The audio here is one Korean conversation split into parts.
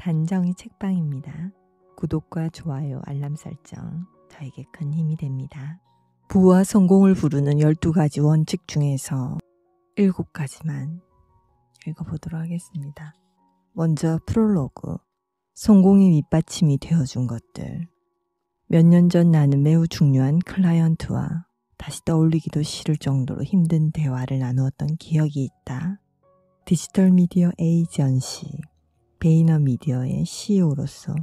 단정히 책방입니다. 구독과 좋아요, 알람 설정 저에게 큰 힘이 됩니다. 부와 성공을 부르는 12가지 원칙 중에서 7가지만 읽어보도록 하겠습니다. 먼저 프롤로그 성공의 밑받침이 되어준 것들 몇 년 전 나는 매우 중요한 클라이언트와 다시 떠올리기도 싫을 정도로 힘든 대화를 나누었던 기억이 있다. 디지털 미디어 에이전시 베이너 미디어의 CEO로서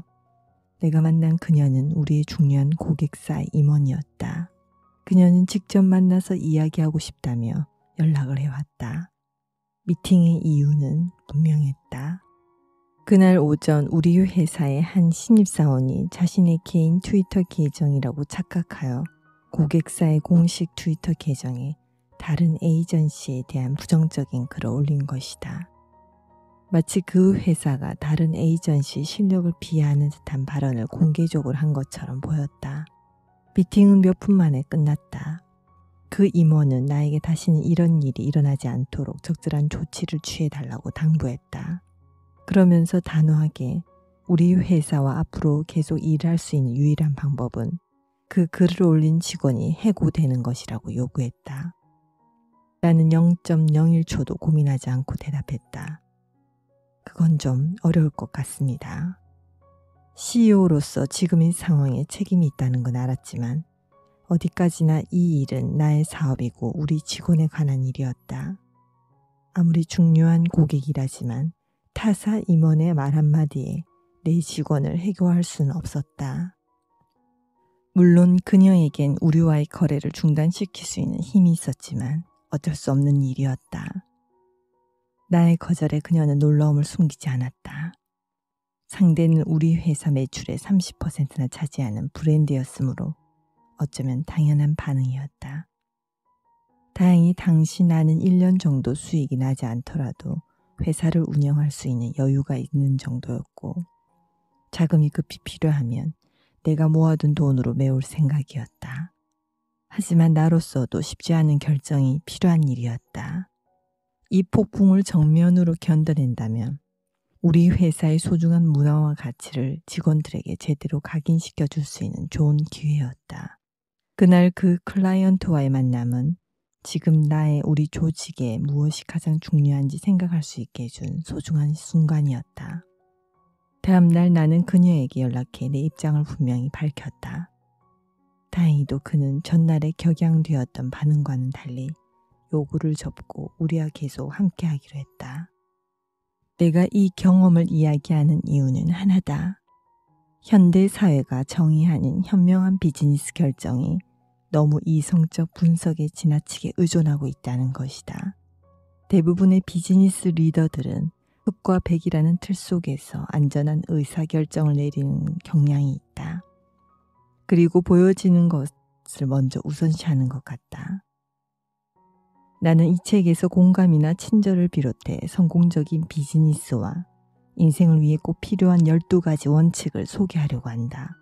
내가 만난 그녀는 우리의 중요한 고객사 임원이었다. 그녀는 직접 만나서 이야기하고 싶다며 연락을 해왔다. 미팅의 이유는 분명했다. 그날 오전 우리 회사의 한 신입사원이 자신의 개인 트위터 계정이라고 착각하여 고객사의 공식 트위터 계정에 다른 에이전시에 대한 부정적인 글을 올린 것이다. 마치 그 회사가 다른 에이전시 실력을 비하하는 듯한 발언을 공개적으로 한 것처럼 보였다. 미팅은 몇 분 만에 끝났다. 그 임원은 나에게 다시는 이런 일이 일어나지 않도록 적절한 조치를 취해달라고 당부했다. 그러면서 단호하게 우리 회사와 앞으로 계속 일할 수 있는 유일한 방법은 그 글을 올린 직원이 해고되는 것이라고 요구했다. 나는 0.01초도 고민하지 않고 대답했다. 그건 좀 어려울 것 같습니다. CEO로서 지금의 상황에 책임이 있다는 건 알았지만 어디까지나 이 일은 나의 사업이고 우리 직원에 관한 일이었다. 아무리 중요한 고객이라지만 타사 임원의 말 한마디에 내 직원을 해고할 수는 없었다. 물론 그녀에겐 우리와의 거래를 중단시킬 수 있는 힘이 있었지만 어쩔 수 없는 일이었다. 나의 거절에 그녀는 놀라움을 숨기지 않았다. 상대는 우리 회사 매출의 30%나 차지하는 브랜드였으므로 어쩌면 당연한 반응이었다. 다행히 당시 나는 1년 정도 수익이 나지 않더라도 회사를 운영할 수 있는 여유가 있는 정도였고 자금이 급히 필요하면 내가 모아둔 돈으로 메울 생각이었다. 하지만 나로서도 쉽지 않은 결정이 필요한 일이었다. 이 폭풍을 정면으로 견뎌낸다면 우리 회사의 소중한 문화와 가치를 직원들에게 제대로 각인시켜 줄 수 있는 좋은 기회였다. 그날 그 클라이언트와의 만남은 지금 나의 우리 조직에 무엇이 가장 중요한지 생각할 수 있게 해준 소중한 순간이었다. 다음날 나는 그녀에게 연락해 내 입장을 분명히 밝혔다. 다행히도 그는 전날에 격양되었던 반응과는 달리 요구를 접고 우리와 계속 함께 하기로 했다. 내가 이 경험을 이야기하는 이유는 하나다. 현대 사회가 정의하는 현명한 비즈니스 결정이 너무 이성적 분석에 지나치게 의존하고 있다는 것이다. 대부분의 비즈니스 리더들은 흑과 백이라는 틀 속에서 안전한 의사결정을 내리는 경향이 있다. 그리고 보여지는 것을 먼저 우선시하는 것 같다. 나는 이 책에서 공감이나 친절을 비롯해 성공적인 비즈니스와 인생을 위해 꼭 필요한 12가지 원칙을 소개하려고 한다.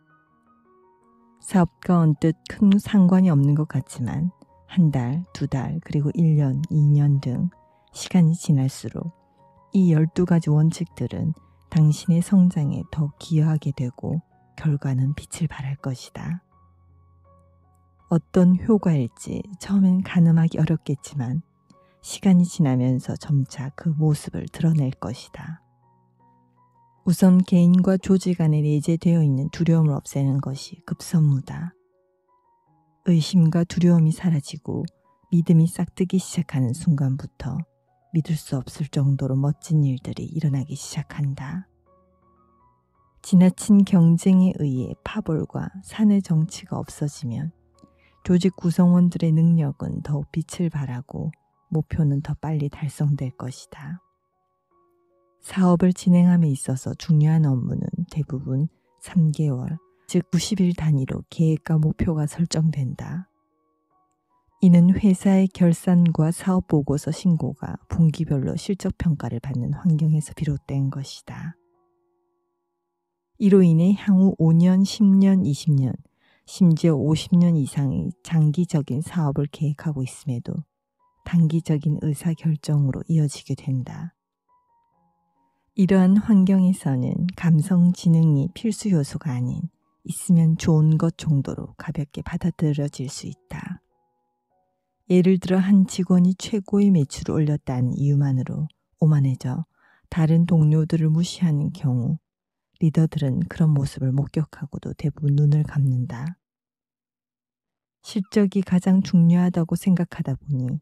사업과 언뜻 큰 상관이 없는 것 같지만 한 달, 두 달, 그리고 1년, 2년 등 시간이 지날수록 이 12가지 원칙들은 당신의 성장에 더 기여하게 되고 결과는 빛을 발할 것이다. 어떤 효과일지 처음엔 가늠하기 어렵겠지만 시간이 지나면서 점차 그 모습을 드러낼 것이다. 우선 개인과 조직 안에 내재되어 있는 두려움을 없애는 것이 급선무다. 의심과 두려움이 사라지고 믿음이 싹트기 시작하는 순간부터 믿을 수 없을 정도로 멋진 일들이 일어나기 시작한다. 지나친 경쟁에 의해 파벌과 사내 정치가 없어지면 조직 구성원들의 능력은 더욱 빛을 발하고 목표는 더 빨리 달성될 것이다. 사업을 진행함에 있어서 중요한 업무는 대부분 3개월, 즉 90일 단위로 계획과 목표가 설정된다. 이는 회사의 결산과 사업 보고서 신고가 분기별로 실적 평가를 받는 환경에서 비롯된 것이다. 이로 인해 향후 5년, 10년, 20년, 심지어 50년 이상의 장기적인 사업을 계획하고 있음에도 단기적인 의사결정으로 이어지게 된다. 이러한 환경에서는 감성 지능이 필수 요소가 아닌 있으면 좋은 것 정도로 가볍게 받아들여질 수 있다. 예를 들어 한 직원이 최고의 매출을 올렸다는 이유만으로 오만해져 다른 동료들을 무시하는 경우 리더들은 그런 모습을 목격하고도 대부분 눈을 감는다. 실적이 가장 중요하다고 생각하다 보니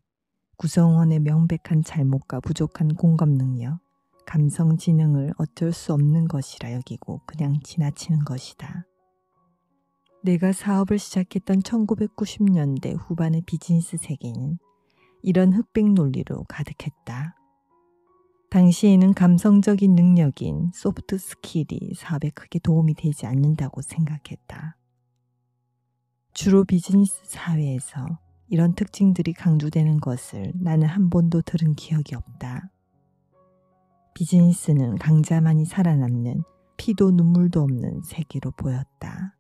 구성원의 명백한 잘못과 부족한 공감 능력, 감성 지능을 어쩔 수 없는 것이라 여기고 그냥 지나치는 것이다. 내가 사업을 시작했던 1990년대 후반의 비즈니스 세계는 이런 흑백 논리로 가득했다. 당시에는 감성적인 능력인 soft skill이 사업에 크게 도움이 되지 않는다고 생각했다. 주로 비즈니스 사회에서 이런 특징들이 강조되는 것을 나는 한 번도 들은 기억이 없다. 비즈니스는 강자만이 살아남는 피도 눈물도 없는 세계로 보였다.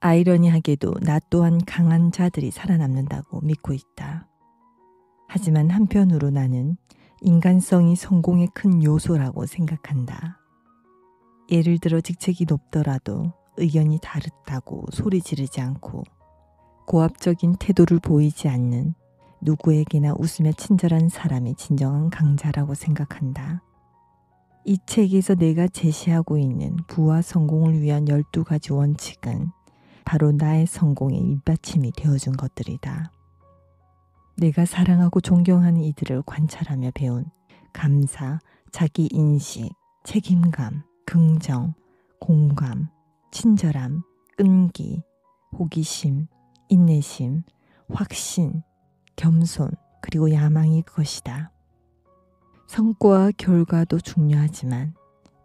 아이러니하게도 나 또한 강한 자들이 살아남는다고 믿고 있다. 하지만 한편으로 나는 인간성이 성공의 큰 요소라고 생각한다. 예를 들어 직책이 높더라도 의견이 다르다고 소리 지르지 않고 고압적인 태도를 보이지 않는 누구에게나 웃으며 친절한 사람이 진정한 강자라고 생각한다. 이 책에서 내가 제시하고 있는 부와 성공을 위한 12가지 원칙은 바로 나의 성공의 밑받침이 되어준 것들이다. 내가 사랑하고 존경하는 이들을 관찰하며 배운 감사, 자기 인식, 책임감, 긍정, 공감, 친절함, 끈기, 호기심, 인내심, 확신, 겸손, 그리고 야망이 그것이다. 성과와 결과도 중요하지만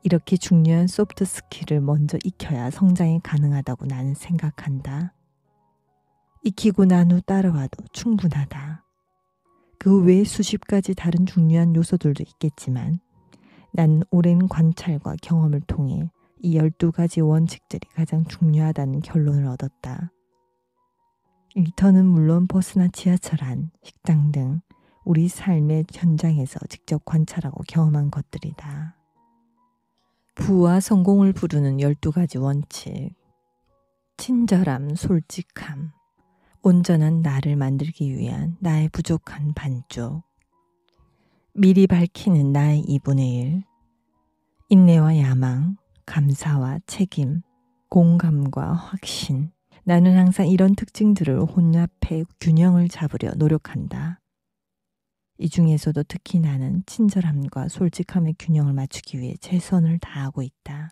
이렇게 중요한 soft skill을 먼저 익혀야 성장이 가능하다고 나는 생각한다. 익히고 난 후 따라와도 충분하다. 그 외에 수십 가지 다른 중요한 요소들도 있겠지만 난 오랜 관찰과 경험을 통해 이 12가지 원칙들이 가장 중요하다는 결론을 얻었다. 일터는 물론 버스나 지하철 안, 식당 등 우리 삶의 현장에서 직접 관찰하고 경험한 것들이다. 부와 성공을 부르는 12가지 원칙. 친절함, 솔직함, 온전한 나를 만들기 위한 나의 부족한 반쪽, 미리 밝히는 나의 2분의 1, 인내와 야망, 감사와 책임, 공감과 확신. 나는 항상 이런 특징들을 혼합해 균형을 잡으려 노력한다. 이 중에서도 특히 나는 친절함과 솔직함의 균형을 맞추기 위해 최선을 다하고 있다.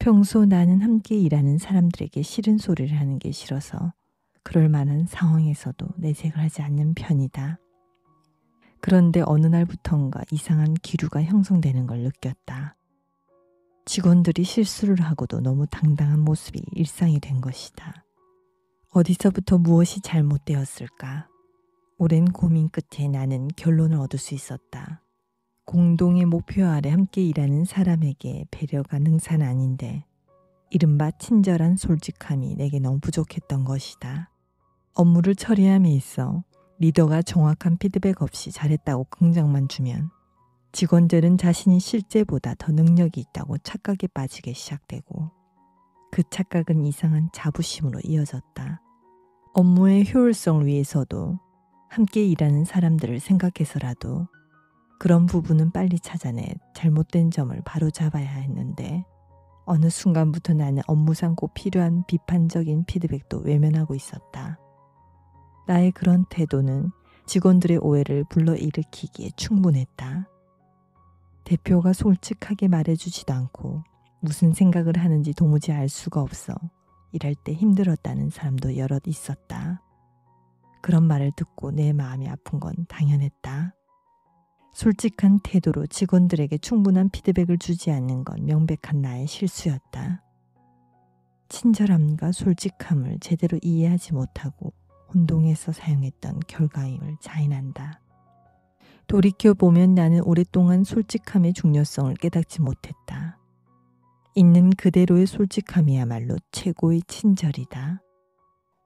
평소 나는 함께 일하는 사람들에게 싫은 소리를 하는 게 싫어서 그럴 만한 상황에서도 내색을 하지 않는 편이다. 그런데 어느 날부턴가 이상한 기류가 형성되는 걸 느꼈다. 직원들이 실수를 하고도 너무 당당한 모습이 일상이 된 것이다. 어디서부터 무엇이 잘못되었을까? 오랜 고민 끝에 나는 결론을 얻을 수 있었다. 공동의 목표 아래 함께 일하는 사람에게 배려가 능사는 아닌데 이른바 친절한 솔직함이 내게 너무 부족했던 것이다. 업무를 처리함에 있어 리더가 정확한 피드백 없이 잘했다고 긍정만 주면 직원들은 자신이 실제보다 더 능력이 있다고 착각에 빠지게 시작되고 그 착각은 이상한 자부심으로 이어졌다. 업무의 효율성을 위해서도 함께 일하는 사람들을 생각해서라도 그런 부분은 빨리 찾아내 잘못된 점을 바로 잡아야 했는데 어느 순간부터 나는 업무상 꼭 필요한 비판적인 피드백도 외면하고 있었다. 나의 그런 태도는 직원들의 오해를 불러일으키기에 충분했다. 대표가 솔직하게 말해주지도 않고 무슨 생각을 하는지 도무지 알 수가 없어 일할 때 힘들었다는 사람도 여럿 있었다. 그런 말을 듣고 내 마음이 아픈 건 당연했다. 솔직한 태도로 직원들에게 충분한 피드백을 주지 않는 건 명백한 나의 실수였다. 친절함과 솔직함을 제대로 이해하지 못하고 혼동해서 사용했던 결과임을 자인한다. 돌이켜 보면 나는 오랫동안 솔직함의 중요성을 깨닫지 못했다. 있는 그대로의 솔직함이야말로 최고의 친절이다.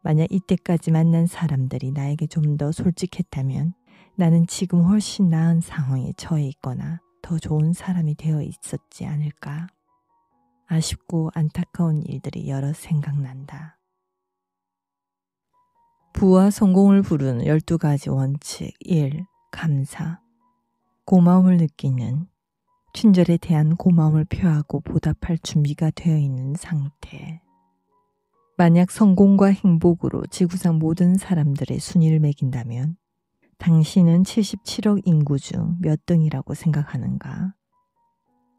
만약 이때까지 만난 사람들이 나에게 좀 더 솔직했다면 나는 지금 훨씬 나은 상황에 처해 있거나 더 좋은 사람이 되어 있었지 않을까? 아쉽고 안타까운 일들이 여러 생각난다. 부와 성공을 부르는 12가지 원칙 1. 감사 고마움을 느끼는 친절에 대한 고마움을 표하고 보답할 준비가 되어 있는 상태 만약 성공과 행복으로 지구상 모든 사람들의 순위를 매긴다면 당신은 77억 인구 중 몇 등이라고 생각하는가?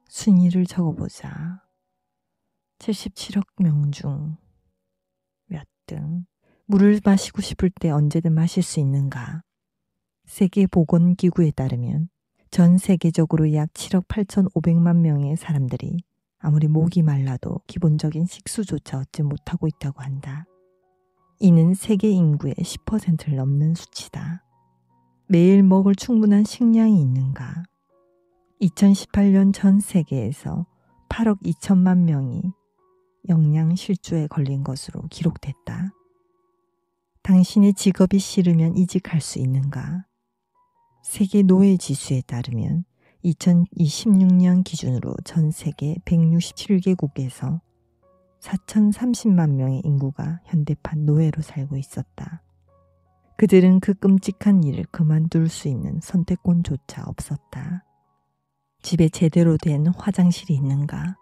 순위를 적어보자. 77억 명 중 몇 등? 물을 마시고 싶을 때 언제든 마실 수 있는가? 세계보건기구에 따르면 전 세계적으로 약 7억 8천5백만 명의 사람들이 아무리 목이 말라도 기본적인 식수조차 얻지 못하고 있다고 한다. 이는 세계 인구의 10%를 넘는 수치다. 매일 먹을 충분한 식량이 있는가? 2018년 전 세계에서 8억 2천만 명이 영양 실조에 걸린 것으로 기록됐다. 당신의 직업이 싫으면 이직할 수 있는가? 세계 노예 지수에 따르면 2026년 기준으로 전 세계 167개국에서 4,030만 명의 인구가 현대판 노예로 살고 있었다. 그들은 그 끔찍한 일을 그만둘 수 있는 선택권조차 없었다. 집에 제대로 된 화장실이 있는가?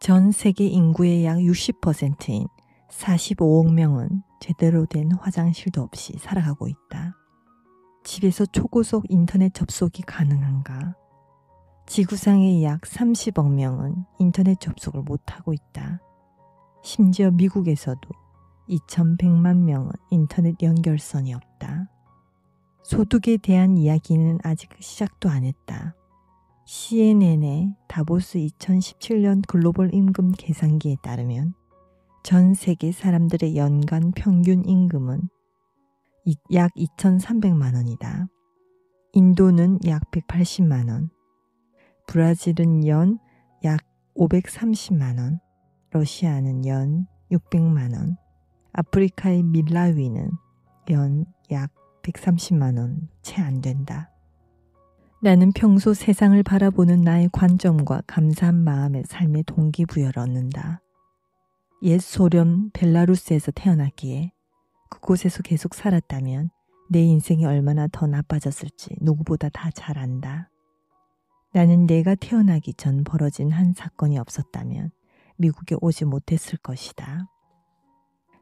전 세계 인구의 약 60%인 45억 명은 제대로 된 화장실도 없이 살아가고 있다. 집에서 초고속 인터넷 접속이 가능한가? 지구상의 약 30억 명은 인터넷 접속을 못하고 있다. 심지어 미국에서도 2100만 명은 인터넷 연결선이 없다. 소득에 대한 이야기는 아직 시작도 안 했다. CNN의 다보스 2017년 글로벌 임금 계산기에 따르면 전 세계 사람들의 연간 평균 임금은 약 2,300만 원이다. 인도는 약 180만 원, 브라질은 연 약 530만 원, 러시아는 연 600만 원, 아프리카의 밀라위는 연 약 130만 원 채 안 된다. 나는 평소 세상을 바라보는 나의 관점과 감사한 마음의 삶의 동기부여를 얻는다. 옛 소련 벨라루스에서 태어났기에 그곳에서 계속 살았다면 내 인생이 얼마나 더 나빠졌을지 누구보다 다 잘 안다. 나는 내가 태어나기 전 벌어진 한 사건이 없었다면 미국에 오지 못했을 것이다.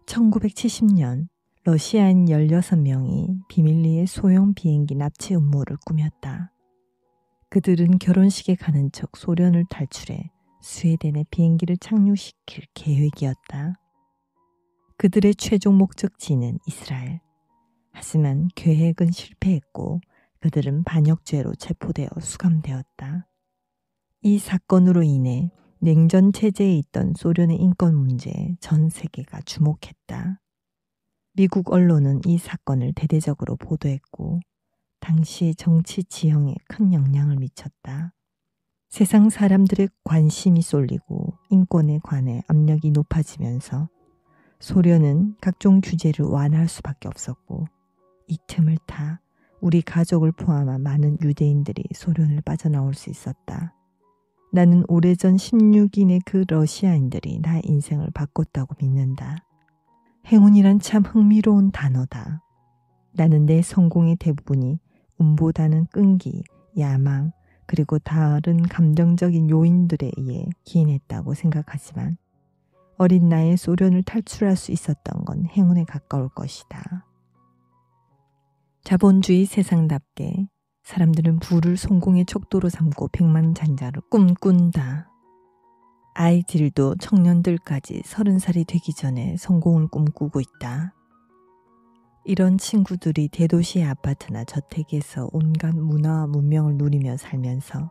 1970년 러시아인 16명이 비밀리에 소형 비행기 납치 음모를 꾸몄다. 그들은 결혼식에 가는 척 소련을 탈출해 스웨덴에 비행기를 착륙시킬 계획이었다. 그들의 최종 목적지는 이스라엘. 하지만 계획은 실패했고 그들은 반역죄로 체포되어 수감되었다. 이 사건으로 인해 냉전 체제에 있던 소련의 인권 문제에 전 세계가 주목했다. 미국 언론은 이 사건을 대대적으로 보도했고 당시 정치 지형에 큰 영향을 미쳤다. 세상 사람들의 관심이 쏠리고 인권에 관해 압력이 높아지면서 소련은 각종 규제를 완화할 수밖에 없었고 이 틈을 타 우리 가족을 포함한 많은 유대인들이 소련을 빠져나올 수 있었다. 나는 오래전 16인의 그 러시아인들이 나의 인생을 바꿨다고 믿는다. 행운이란 참 흥미로운 단어다. 나는 내 성공의 대부분이 운보다는 끈기, 야망, 그리고 다른 감정적인 요인들에 의해 기인했다고 생각하지만 어린 나이에 소련을 탈출할 수 있었던 건 행운에 가까울 것이다. 자본주의 세상답게 사람들은 부를 성공의 척도로 삼고 백만장자를 꿈꾼다. 아이들도 청년들까지 서른 살이 되기 전에 성공을 꿈꾸고 있다. 이런 친구들이 대도시의 아파트나 저택에서 온갖 문화와 문명을 누리며 살면서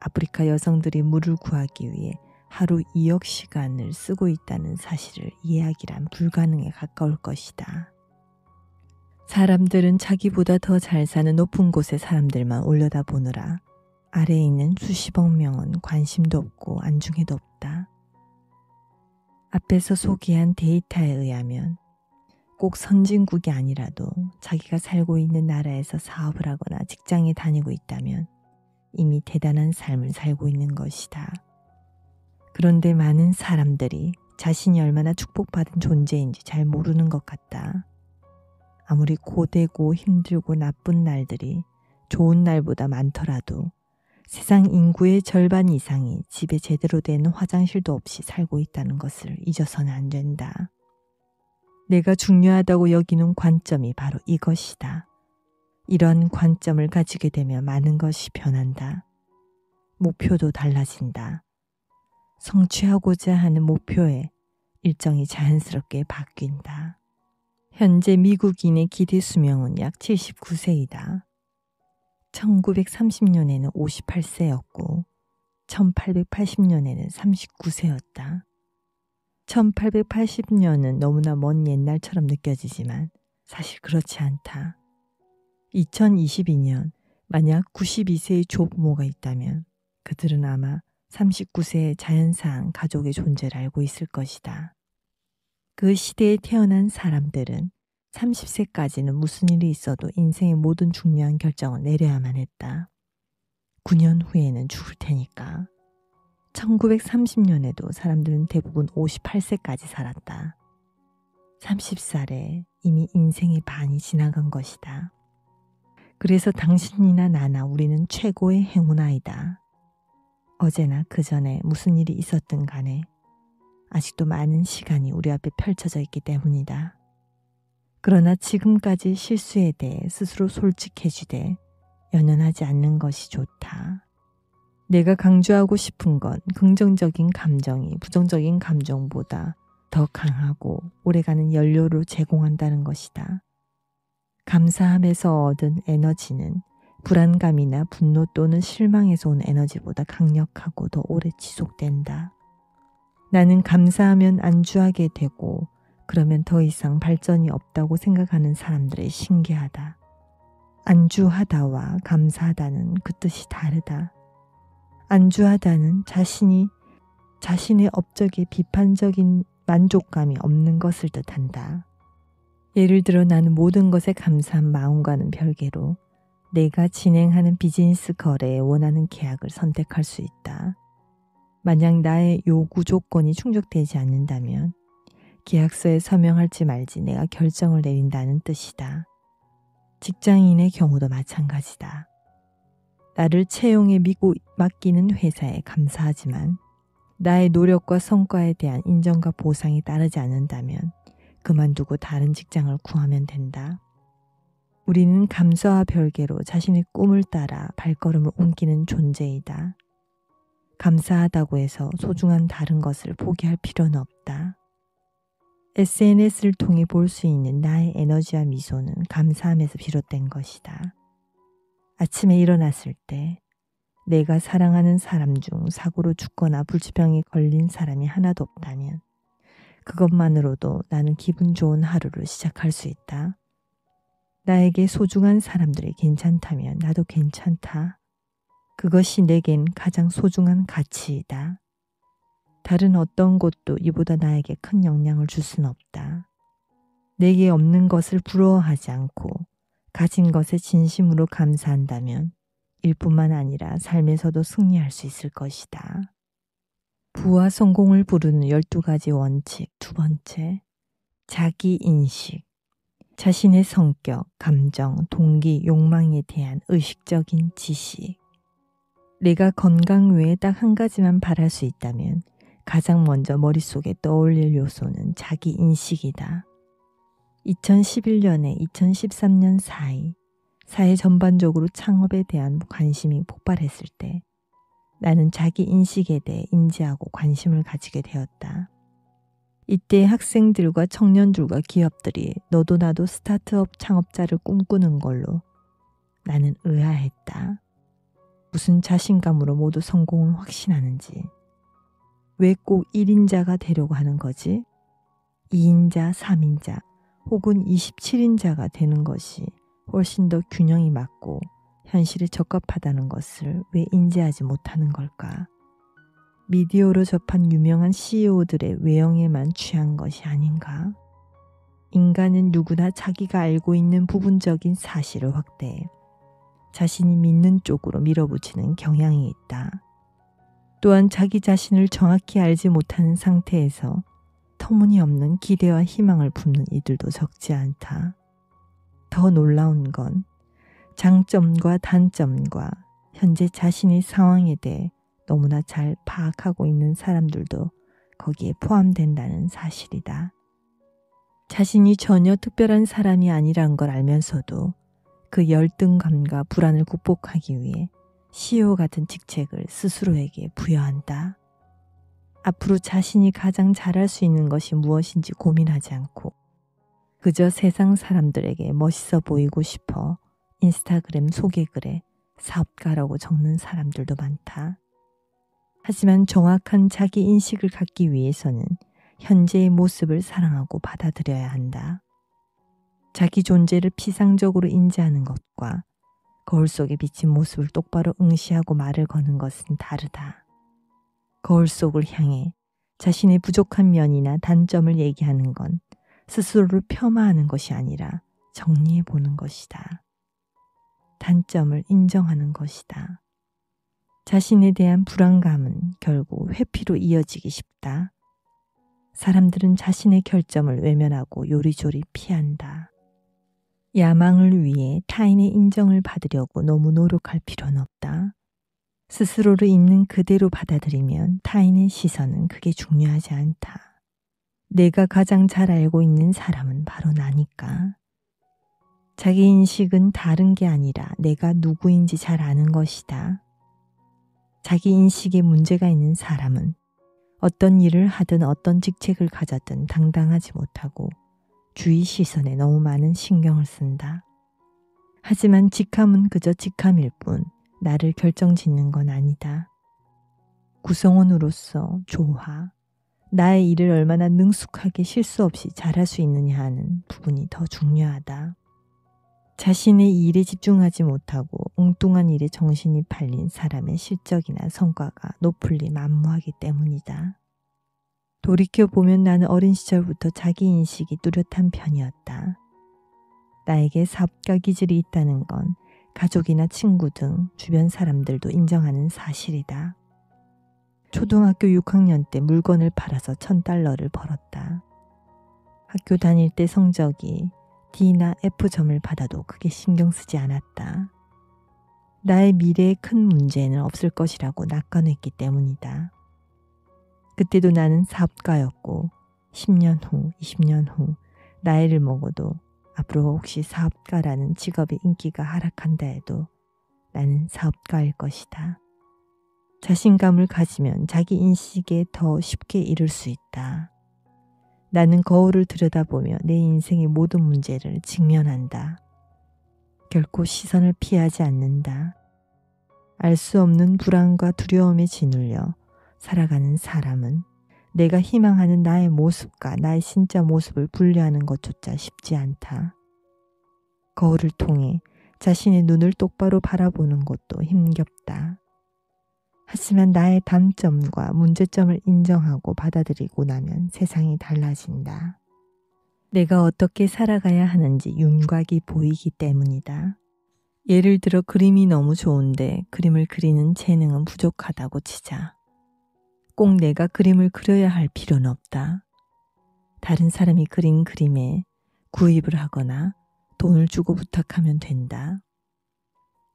아프리카 여성들이 물을 구하기 위해 하루 2억 시간을 쓰고 있다는 사실을 이해하기란 불가능에 가까울 것이다. 사람들은 자기보다 더 잘 사는 높은 곳의 사람들만 올려다 보느라 아래에 있는 수십억 명은 관심도 없고 안중에도 없다. 앞에서 소개한 데이터에 의하면 꼭 선진국이 아니라도 자기가 살고 있는 나라에서 사업을 하거나 직장에 다니고 있다면 이미 대단한 삶을 살고 있는 것이다. 그런데 많은 사람들이 자신이 얼마나 축복받은 존재인지 잘 모르는 것 같다. 아무리 고되고 힘들고 나쁜 날들이 좋은 날보다 많더라도 세상 인구의 절반 이상이 집에 제대로 된 화장실도 없이 살고 있다는 것을 잊어서는 안 된다. 내가 중요하다고 여기는 관점이 바로 이것이다. 이런 관점을 가지게 되면 많은 것이 변한다. 목표도 달라진다. 성취하고자 하는 목표에 일정이 자연스럽게 바뀐다. 현재 미국인의 기대 수명은 약 79세이다. 1930년에는 58세였고 1880년에는 39세였다. 1880년은 너무나 먼 옛날처럼 느껴지지만 사실 그렇지 않다. 2022년 만약 92세의 조부모가 있다면 그들은 아마 39세의 자연상 가족의 존재를 알고 있을 것이다. 그 시대에 태어난 사람들은 30세까지는 무슨 일이 있어도 인생의 모든 중요한 결정을 내려야만 했다. 9년 후에는 죽을 테니까. 1930년에도 사람들은 대부분 58세까지 살았다. 30살에 이미 인생의 반이 지나간 것이다. 그래서 당신이나 나나 우리는 최고의 행운아이다. 어제나 그 전에 무슨 일이 있었든 간에 아직도 많은 시간이 우리 앞에 펼쳐져 있기 때문이다. 그러나 지금까지 실수에 대해 스스로 솔직해지되 연연하지 않는 것이 좋다. 내가 강조하고 싶은 건 긍정적인 감정이 부정적인 감정보다 더 강하고 오래가는 연료를 제공한다는 것이다. 감사함에서 얻은 에너지는 불안감이나 분노 또는 실망에서 온 에너지보다 강력하고 더 오래 지속된다. 나는 감사하면 안주하게 되고 그러면 더 이상 발전이 없다고 생각하는 사람들의 신기하다. 안주하다와 감사하다는 그 뜻이 다르다. 안주하다는 자신이 자신의 업적에 비판적인 만족감이 없는 것을 뜻한다. 예를 들어 나는 모든 것에 감사한 마음과는 별개로 내가 진행하는 비즈니스 거래에 원하는 계약을 선택할 수 있다. 만약 나의 요구 조건이 충족되지 않는다면 계약서에 서명할지 말지 내가 결정을 내린다는 뜻이다. 직장인의 경우도 마찬가지다. 나를 채용에 믿고 맡기는 회사에 감사하지만 나의 노력과 성과에 대한 인정과 보상이 따르지 않는다면 그만두고 다른 직장을 구하면 된다. 우리는 감사와 별개로 자신의 꿈을 따라 발걸음을 옮기는 존재이다. 감사하다고 해서 소중한 다른 것을 포기할 필요는 없다. SNS를 통해 볼 수 있는 나의 에너지와 미소는 감사함에서 비롯된 것이다. 아침에 일어났을 때 내가 사랑하는 사람 중 사고로 죽거나 불치병에 걸린 사람이 하나도 없다면 그것만으로도 나는 기분 좋은 하루를 시작할 수 있다. 나에게 소중한 사람들이 괜찮다면 나도 괜찮다. 그것이 내겐 가장 소중한 가치이다. 다른 어떤 것도 이보다 나에게 큰 영향을 줄 수는 없다. 내게 없는 것을 부러워하지 않고 가진 것에 진심으로 감사한다면 일뿐만 아니라 삶에서도 승리할 수 있을 것이다. 부와 성공을 부르는 12가지 원칙 두 번째, 자기 인식. 자신의 성격, 감정, 동기, 욕망에 대한 의식적인 지식. 내가 건강 외에 딱 한 가지만 바랄 수 있다면 가장 먼저 머릿속에 떠올릴 요소는 자기 인식이다. 2011년에 2013년 사이 사회 전반적으로 창업에 대한 관심이 폭발했을 때 나는 자기 인식에 대해 인지하고 관심을 가지게 되었다. 이때 학생들과 청년들과 기업들이 너도 나도 스타트업 창업자를 꿈꾸는 걸로 나는 의아했다. 무슨 자신감으로 모두 성공을 확신하는지. 왜 꼭 1인자가 되려고 하는 거지? 2인자, 3인자 혹은 27인자가 되는 것이 훨씬 더 균형이 맞고 현실에 적합하다는 것을 왜 인지하지 못하는 걸까? 미디어로 접한 유명한 CEO들의 외형에만 취한 것이 아닌가? 인간은 누구나 자기가 알고 있는 부분적인 사실을 확대해 자신이 믿는 쪽으로 밀어붙이는 경향이 있다. 또한 자기 자신을 정확히 알지 못하는 상태에서 터무니없는 기대와 희망을 품는 이들도 적지 않다. 더 놀라운 건 장점과 단점과 현재 자신의 상황에 대해 너무나 잘 파악하고 있는 사람들도 거기에 포함된다는 사실이다. 자신이 전혀 특별한 사람이 아니란 걸 알면서도 그 열등감과 불안을 극복하기 위해 CEO 같은 직책을 스스로에게 부여한다. 앞으로 자신이 가장 잘할 수 있는 것이 무엇인지 고민하지 않고 그저 세상 사람들에게 멋있어 보이고 싶어 인스타그램 소개글에 사업가라고 적는 사람들도 많다. 하지만 정확한 자기 인식을 갖기 위해서는 현재의 모습을 사랑하고 받아들여야 한다. 자기 존재를 피상적으로 인지하는 것과 거울 속에 비친 모습을 똑바로 응시하고 말을 거는 것은 다르다. 거울 속을 향해 자신의 부족한 면이나 단점을 얘기하는 건 스스로를 폄하하는 것이 아니라 정리해 보는 것이다. 단점을 인정하는 것이다. 자신에 대한 불안감은 결국 회피로 이어지기 쉽다. 사람들은 자신의 결점을 외면하고 요리조리 피한다. 야망을 위해 타인의 인정을 받으려고 너무 노력할 필요는 없다. 스스로를 있는 그대로 받아들이면 타인의 시선은 그게 중요하지 않다. 내가 가장 잘 알고 있는 사람은 바로 나니까. 자기 인식은 다른 게 아니라 내가 누구인지 잘 아는 것이다. 자기 인식에 문제가 있는 사람은 어떤 일을 하든 어떤 직책을 가졌든 당당하지 못하고 주위 시선에 너무 많은 신경을 쓴다. 하지만 직함은 그저 직함일 뿐 나를 결정 짓는 건 아니다. 구성원으로서 조화, 나의 일을 얼마나 능숙하게 실수 없이 잘할 수 있느냐 하는 부분이 더 중요하다. 자신의 일에 집중하지 못하고 엉뚱한 일에 정신이 팔린 사람의 실적이나 성과가 높을 리 만무하기 때문이다. 돌이켜보면 나는 어린 시절부터 자기 인식이 뚜렷한 편이었다. 나에게 사업가 기질이 있다는 건 가족이나 친구 등 주변 사람들도 인정하는 사실이다. 초등학교 6학년 때 물건을 팔아서 천달러를 벌었다. 학교 다닐 때 성적이 D나 F점을 받아도 크게 신경 쓰지 않았다. 나의 미래에 큰 문제는 없을 것이라고 낙관했기 때문이다. 그때도 나는 사업가였고 10년 후, 20년 후 나이를 먹어도 앞으로 혹시 사업가라는 직업의 인기가 하락한다 해도 나는 사업가일 것이다. 자신감을 가지면 자기 인식에 더 쉽게 이룰 수 있다. 나는 거울을 들여다보며 내 인생의 모든 문제를 직면한다. 결코 시선을 피하지 않는다. 알 수 없는 불안과 두려움에 짓눌려 살아가는 사람은 내가 희망하는 나의 모습과 나의 진짜 모습을 분리하는 것조차 쉽지 않다. 거울을 통해 자신의 눈을 똑바로 바라보는 것도 힘겹다. 하지만 나의 단점과 문제점을 인정하고 받아들이고 나면 세상이 달라진다. 내가 어떻게 살아가야 하는지 윤곽이 보이기 때문이다. 예를 들어 그림이 너무 좋은데 그림을 그리는 재능은 부족하다고 치자. 꼭 내가 그림을 그려야 할 필요는 없다. 다른 사람이 그린 그림에 구입을 하거나 돈을 주고 부탁하면 된다.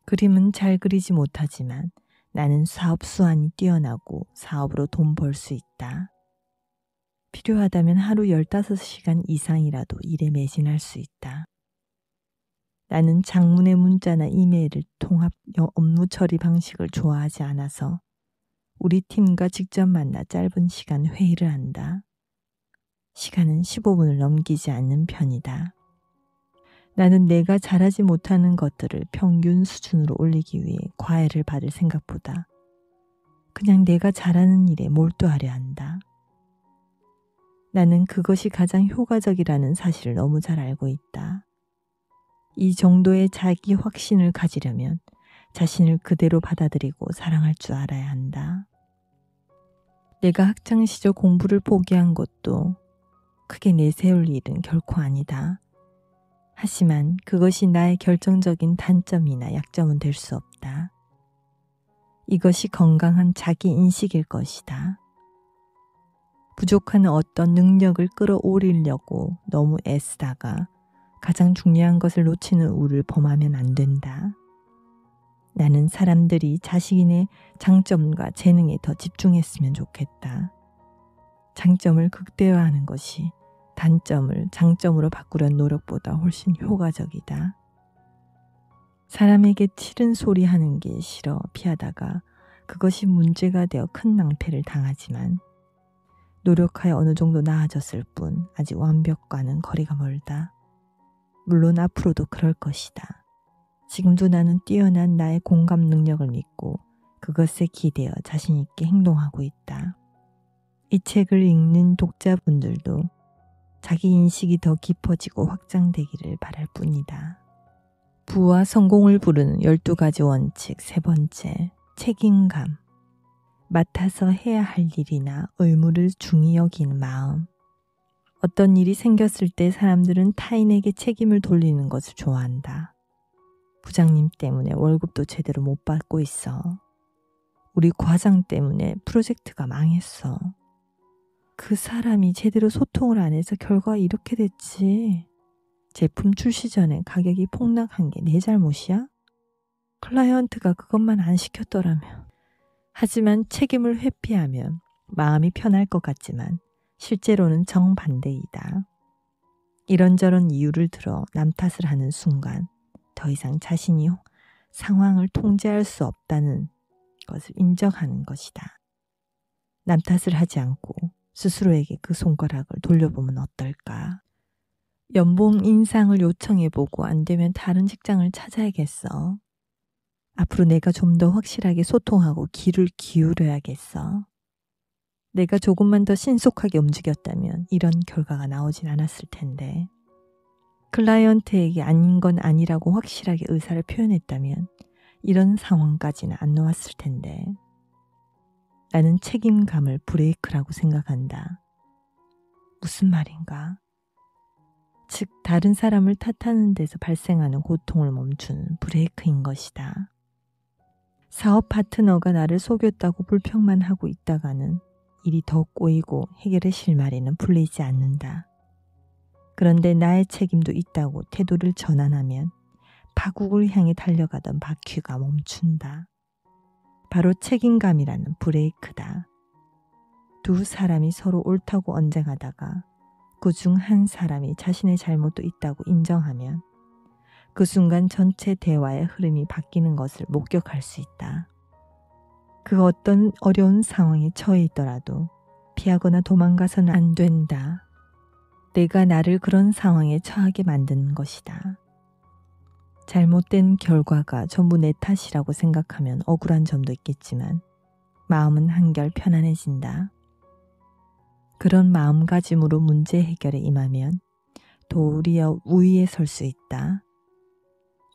그림은 잘 그리지 못하지만 나는 사업 수완이 뛰어나고 사업으로 돈 벌 수 있다. 필요하다면 하루 15시간 이상이라도 일에 매진할 수 있다. 나는 장문의 문자나 이메일을 통합 업무 처리 방식을 좋아하지 않아서 우리 팀과 직접 만나 짧은 시간 회의를 한다. 시간은 15분을 넘기지 않는 편이다. 나는 내가 잘하지 못하는 것들을 평균 수준으로 올리기 위해 과외를 받을 생각보다 그냥 내가 잘하는 일에 몰두하려 한다. 나는 그것이 가장 효과적이라는 사실을 너무 잘 알고 있다. 이 정도의 자기 확신을 가지려면 자신을 그대로 받아들이고 사랑할 줄 알아야 한다. 내가 학창시절 공부를 포기한 것도 크게 내세울 일은 결코 아니다. 하지만 그것이 나의 결정적인 단점이나 약점은 될 수 없다. 이것이 건강한 자기 인식일 것이다. 부족한 어떤 능력을 끌어올리려고 너무 애쓰다가 가장 중요한 것을 놓치는 우를 범하면 안 된다. 나는 사람들이 자신의 장점과 재능에 더 집중했으면 좋겠다. 장점을 극대화하는 것이 단점을 장점으로 바꾸려는 노력보다 훨씬 효과적이다. 사람에게 싫은 소리 하는 게 싫어 피하다가 그것이 문제가 되어 큰 낭패를 당하지만 노력하여 어느 정도 나아졌을 뿐 아직 완벽과는 거리가 멀다. 물론 앞으로도 그럴 것이다. 지금도 나는 뛰어난 나의 공감 능력을 믿고 그것에 기대어 자신있게 행동하고 있다. 이 책을 읽는 독자분들도 자기 인식이 더 깊어지고 확장되기를 바랄 뿐이다. 부와 성공을 부르는 12가지 원칙 세 번째, 책임감. 맡아서 해야 할 일이나 의무를 중히 여기는 마음. 어떤 일이 생겼을 때 사람들은 타인에게 책임을 돌리는 것을 좋아한다. 부장님 때문에 월급도 제대로 못 받고 있어. 우리 과장 때문에 프로젝트가 망했어. 그 사람이 제대로 소통을 안 해서 결과가 이렇게 됐지. 제품 출시 전에 가격이 폭락한 게 내 잘못이야? 클라이언트가 그것만 안 시켰더라면. 하지만 책임을 회피하면 마음이 편할 것 같지만 실제로는 정반대이다. 이런저런 이유를 들어 남 탓을 하는 순간 더 이상 자신이 상황을 통제할 수 없다는 것을 인정하는 것이다. 남 탓을 하지 않고 스스로에게 그 손가락을 돌려보면 어떨까? 연봉 인상을 요청해보고 안 되면 다른 직장을 찾아야겠어. 앞으로 내가 좀 더 확실하게 소통하고 귀를 기울여야겠어. 내가 조금만 더 신속하게 움직였다면 이런 결과가 나오진 않았을 텐데. 클라이언트에게 아닌 건 아니라고 확실하게 의사를 표현했다면 이런 상황까지는 안 놓았을 텐데. 나는 책임감을 브레이크라고 생각한다. 무슨 말인가? 즉, 다른 사람을 탓하는 데서 발생하는 고통을 멈추는 브레이크인 것이다. 사업 파트너가 나를 속였다고 불평만 하고 있다가는 일이 더 꼬이고 해결의 실마리는 풀리지 않는다. 그런데 나의 책임도 있다고 태도를 전환하면 파국을 향해 달려가던 바퀴가 멈춘다. 바로 책임감이라는 브레이크다. 두 사람이 서로 옳다고 언쟁하다가 그 중 한 사람이 자신의 잘못도 있다고 인정하면 그 순간 전체 대화의 흐름이 바뀌는 것을 목격할 수 있다. 그 어떤 어려운 상황에 처해 있더라도 피하거나 도망가서는 안 된다. 내가 나를 그런 상황에 처하게 만드는 것이다. 잘못된 결과가 전부 내 탓이라고 생각하면 억울한 점도 있겠지만 마음은 한결 편안해진다. 그런 마음가짐으로 문제 해결에 임하면 도리어 우위에 설 수 있다.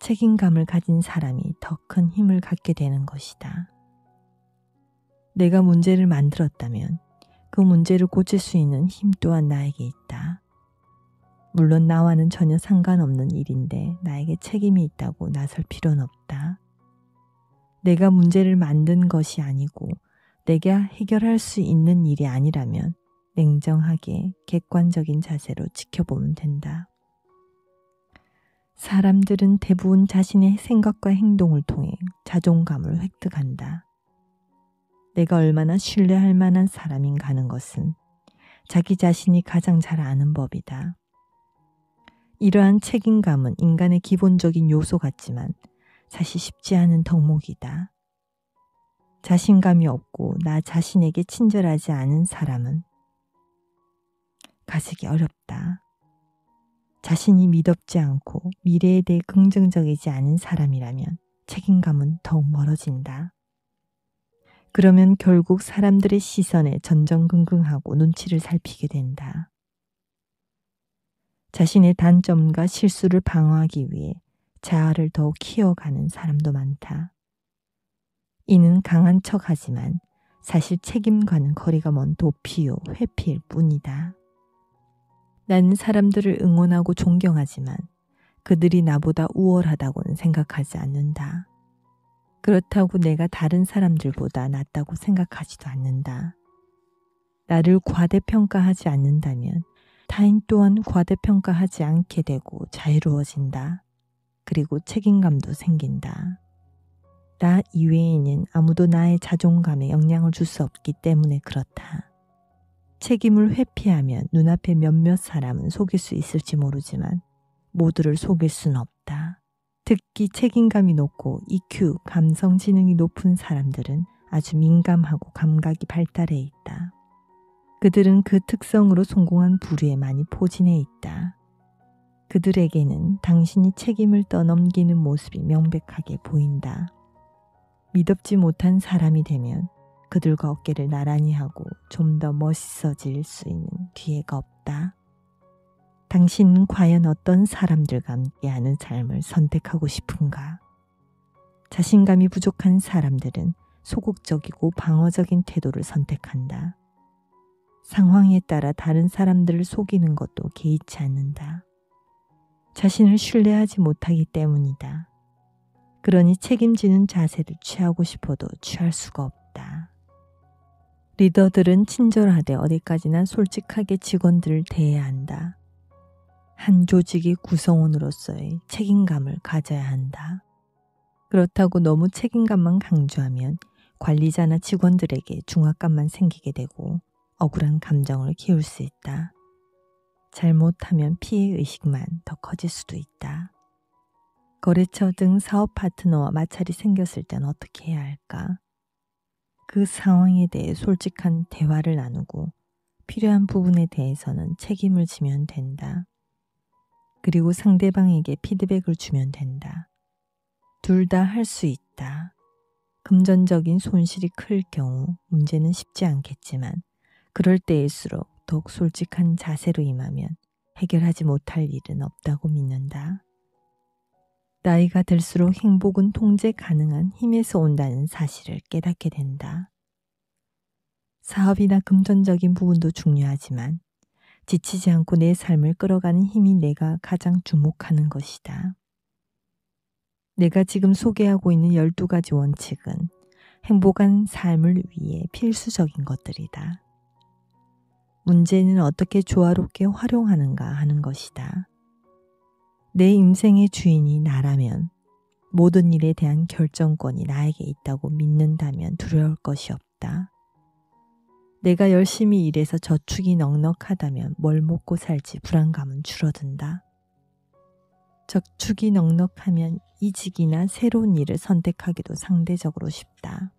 책임감을 가진 사람이 더 큰 힘을 갖게 되는 것이다. 내가 문제를 만들었다면 그 문제를 고칠 수 있는 힘 또한 나에게 있다. 물론 나와는 전혀 상관없는 일인데 나에게 책임이 있다고 나설 필요는 없다. 내가 문제를 만든 것이 아니고 내가 해결할 수 있는 일이 아니라면 냉정하게 객관적인 자세로 지켜보면 된다. 사람들은 대부분 자신의 생각과 행동을 통해 자존감을 획득한다. 내가 얼마나 신뢰할 만한 사람인가 하는 것은 자기 자신이 가장 잘 아는 법이다. 이러한 책임감은 인간의 기본적인 요소 같지만 사실 쉽지 않은 덕목이다. 자신감이 없고 나 자신에게 친절하지 않은 사람은 가지기 어렵다. 자신이 믿업지 않고 미래에 대해 긍정적이지 않은 사람이라면 책임감은 더욱 멀어진다. 그러면 결국 사람들의 시선에 전전긍긍하고 눈치를 살피게 된다. 자신의 단점과 실수를 방어하기 위해 자아를 더욱 키워가는 사람도 많다. 이는 강한 척 하지만 사실 책임과는 거리가 먼 도피요, 회피일 뿐이다. 나는 사람들을 응원하고 존경하지만 그들이 나보다 우월하다고는 생각하지 않는다. 그렇다고 내가 다른 사람들보다 낫다고 생각하지도 않는다. 나를 과대평가하지 않는다면 타인 또한 과대평가하지 않게 되고 자유로워진다. 그리고 책임감도 생긴다. 나 이외에는 아무도 나의 자존감에 영향을 줄 수 없기 때문에 그렇다. 책임을 회피하면 눈앞에 몇몇 사람은 속일 수 있을지 모르지만 모두를 속일 수는 없다. 특히 책임감이 높고 EQ, 감성 지능이 높은 사람들은 아주 민감하고 감각이 발달해 있다. 그들은 그 특성으로 성공한 부류에 많이 포진해 있다. 그들에게는 당신이 책임을 떠넘기는 모습이 명백하게 보인다. 미덥지 못한 사람이 되면 그들과 어깨를 나란히 하고 좀 더 멋있어질 수 있는 기회가 없다. 당신은 과연 어떤 사람들과 함께하는 삶을 선택하고 싶은가? 자신감이 부족한 사람들은 소극적이고 방어적인 태도를 선택한다. 상황에 따라 다른 사람들을 속이는 것도 개의치 않는다. 자신을 신뢰하지 못하기 때문이다. 그러니 책임지는 자세를 취하고 싶어도 취할 수가 없다. 리더들은 친절하되 어디까지나 솔직하게 직원들을 대해야 한다. 한 조직의 구성원으로서의 책임감을 가져야 한다. 그렇다고 너무 책임감만 강조하면 관리자나 직원들에게 중압감만 생기게 되고 억울한 감정을 키울 수 있다. 잘못하면 피해 의식만 더 커질 수도 있다. 거래처 등 사업 파트너와 마찰이 생겼을 땐 어떻게 해야 할까? 그 상황에 대해 솔직한 대화를 나누고 필요한 부분에 대해서는 책임을 지면 된다. 그리고 상대방에게 피드백을 주면 된다. 둘 다 할 수 있다. 금전적인 손실이 클 경우 문제는 쉽지 않겠지만 그럴 때일수록 더욱 솔직한 자세로 임하면 해결하지 못할 일은 없다고 믿는다. 나이가 들수록 행복은 통제 가능한 힘에서 온다는 사실을 깨닫게 된다. 사업이나 금전적인 부분도 중요하지만 지치지 않고 내 삶을 끌어가는 힘이 내가 가장 주목하는 것이다. 내가 지금 소개하고 있는 12가지 원칙은 행복한 삶을 위해 필수적인 것들이다. 문제는 어떻게 조화롭게 활용하는가 하는 것이다. 내 인생의 주인이 나라면 모든 일에 대한 결정권이 나에게 있다고 믿는다면 두려울 것이 없다. 내가 열심히 일해서 저축이 넉넉하다면 뭘 먹고 살지 불안감은 줄어든다. 저축이 넉넉하면 이직이나 새로운 일을 선택하기도 상대적으로 쉽다.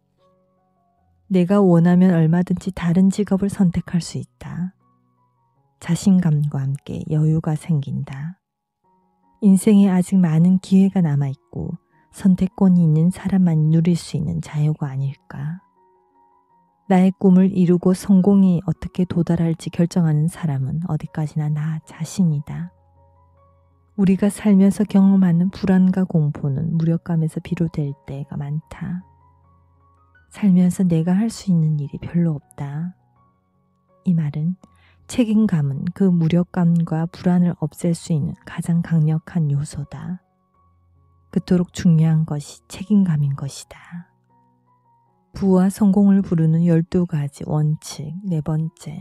내가 원하면 얼마든지 다른 직업을 선택할 수 있다. 자신감과 함께 여유가 생긴다. 인생에 아직 많은 기회가 남아있고 선택권이 있는 사람만 누릴 수 있는 자유가 아닐까. 나의 꿈을 이루고 성공이 어떻게 도달할지 결정하는 사람은 어디까지나 나 자신이다. 우리가 살면서 경험하는 불안과 공포는 무력감에서 비롯될 때가 많다. 살면서 내가 할 수 있는 일이 별로 없다. 이 말은 책임감은 그 무력감과 불안을 없앨 수 있는 가장 강력한 요소다. 그토록 중요한 것이 책임감인 것이다. 부와 성공을 부르는 12가지 원칙. 네 번째,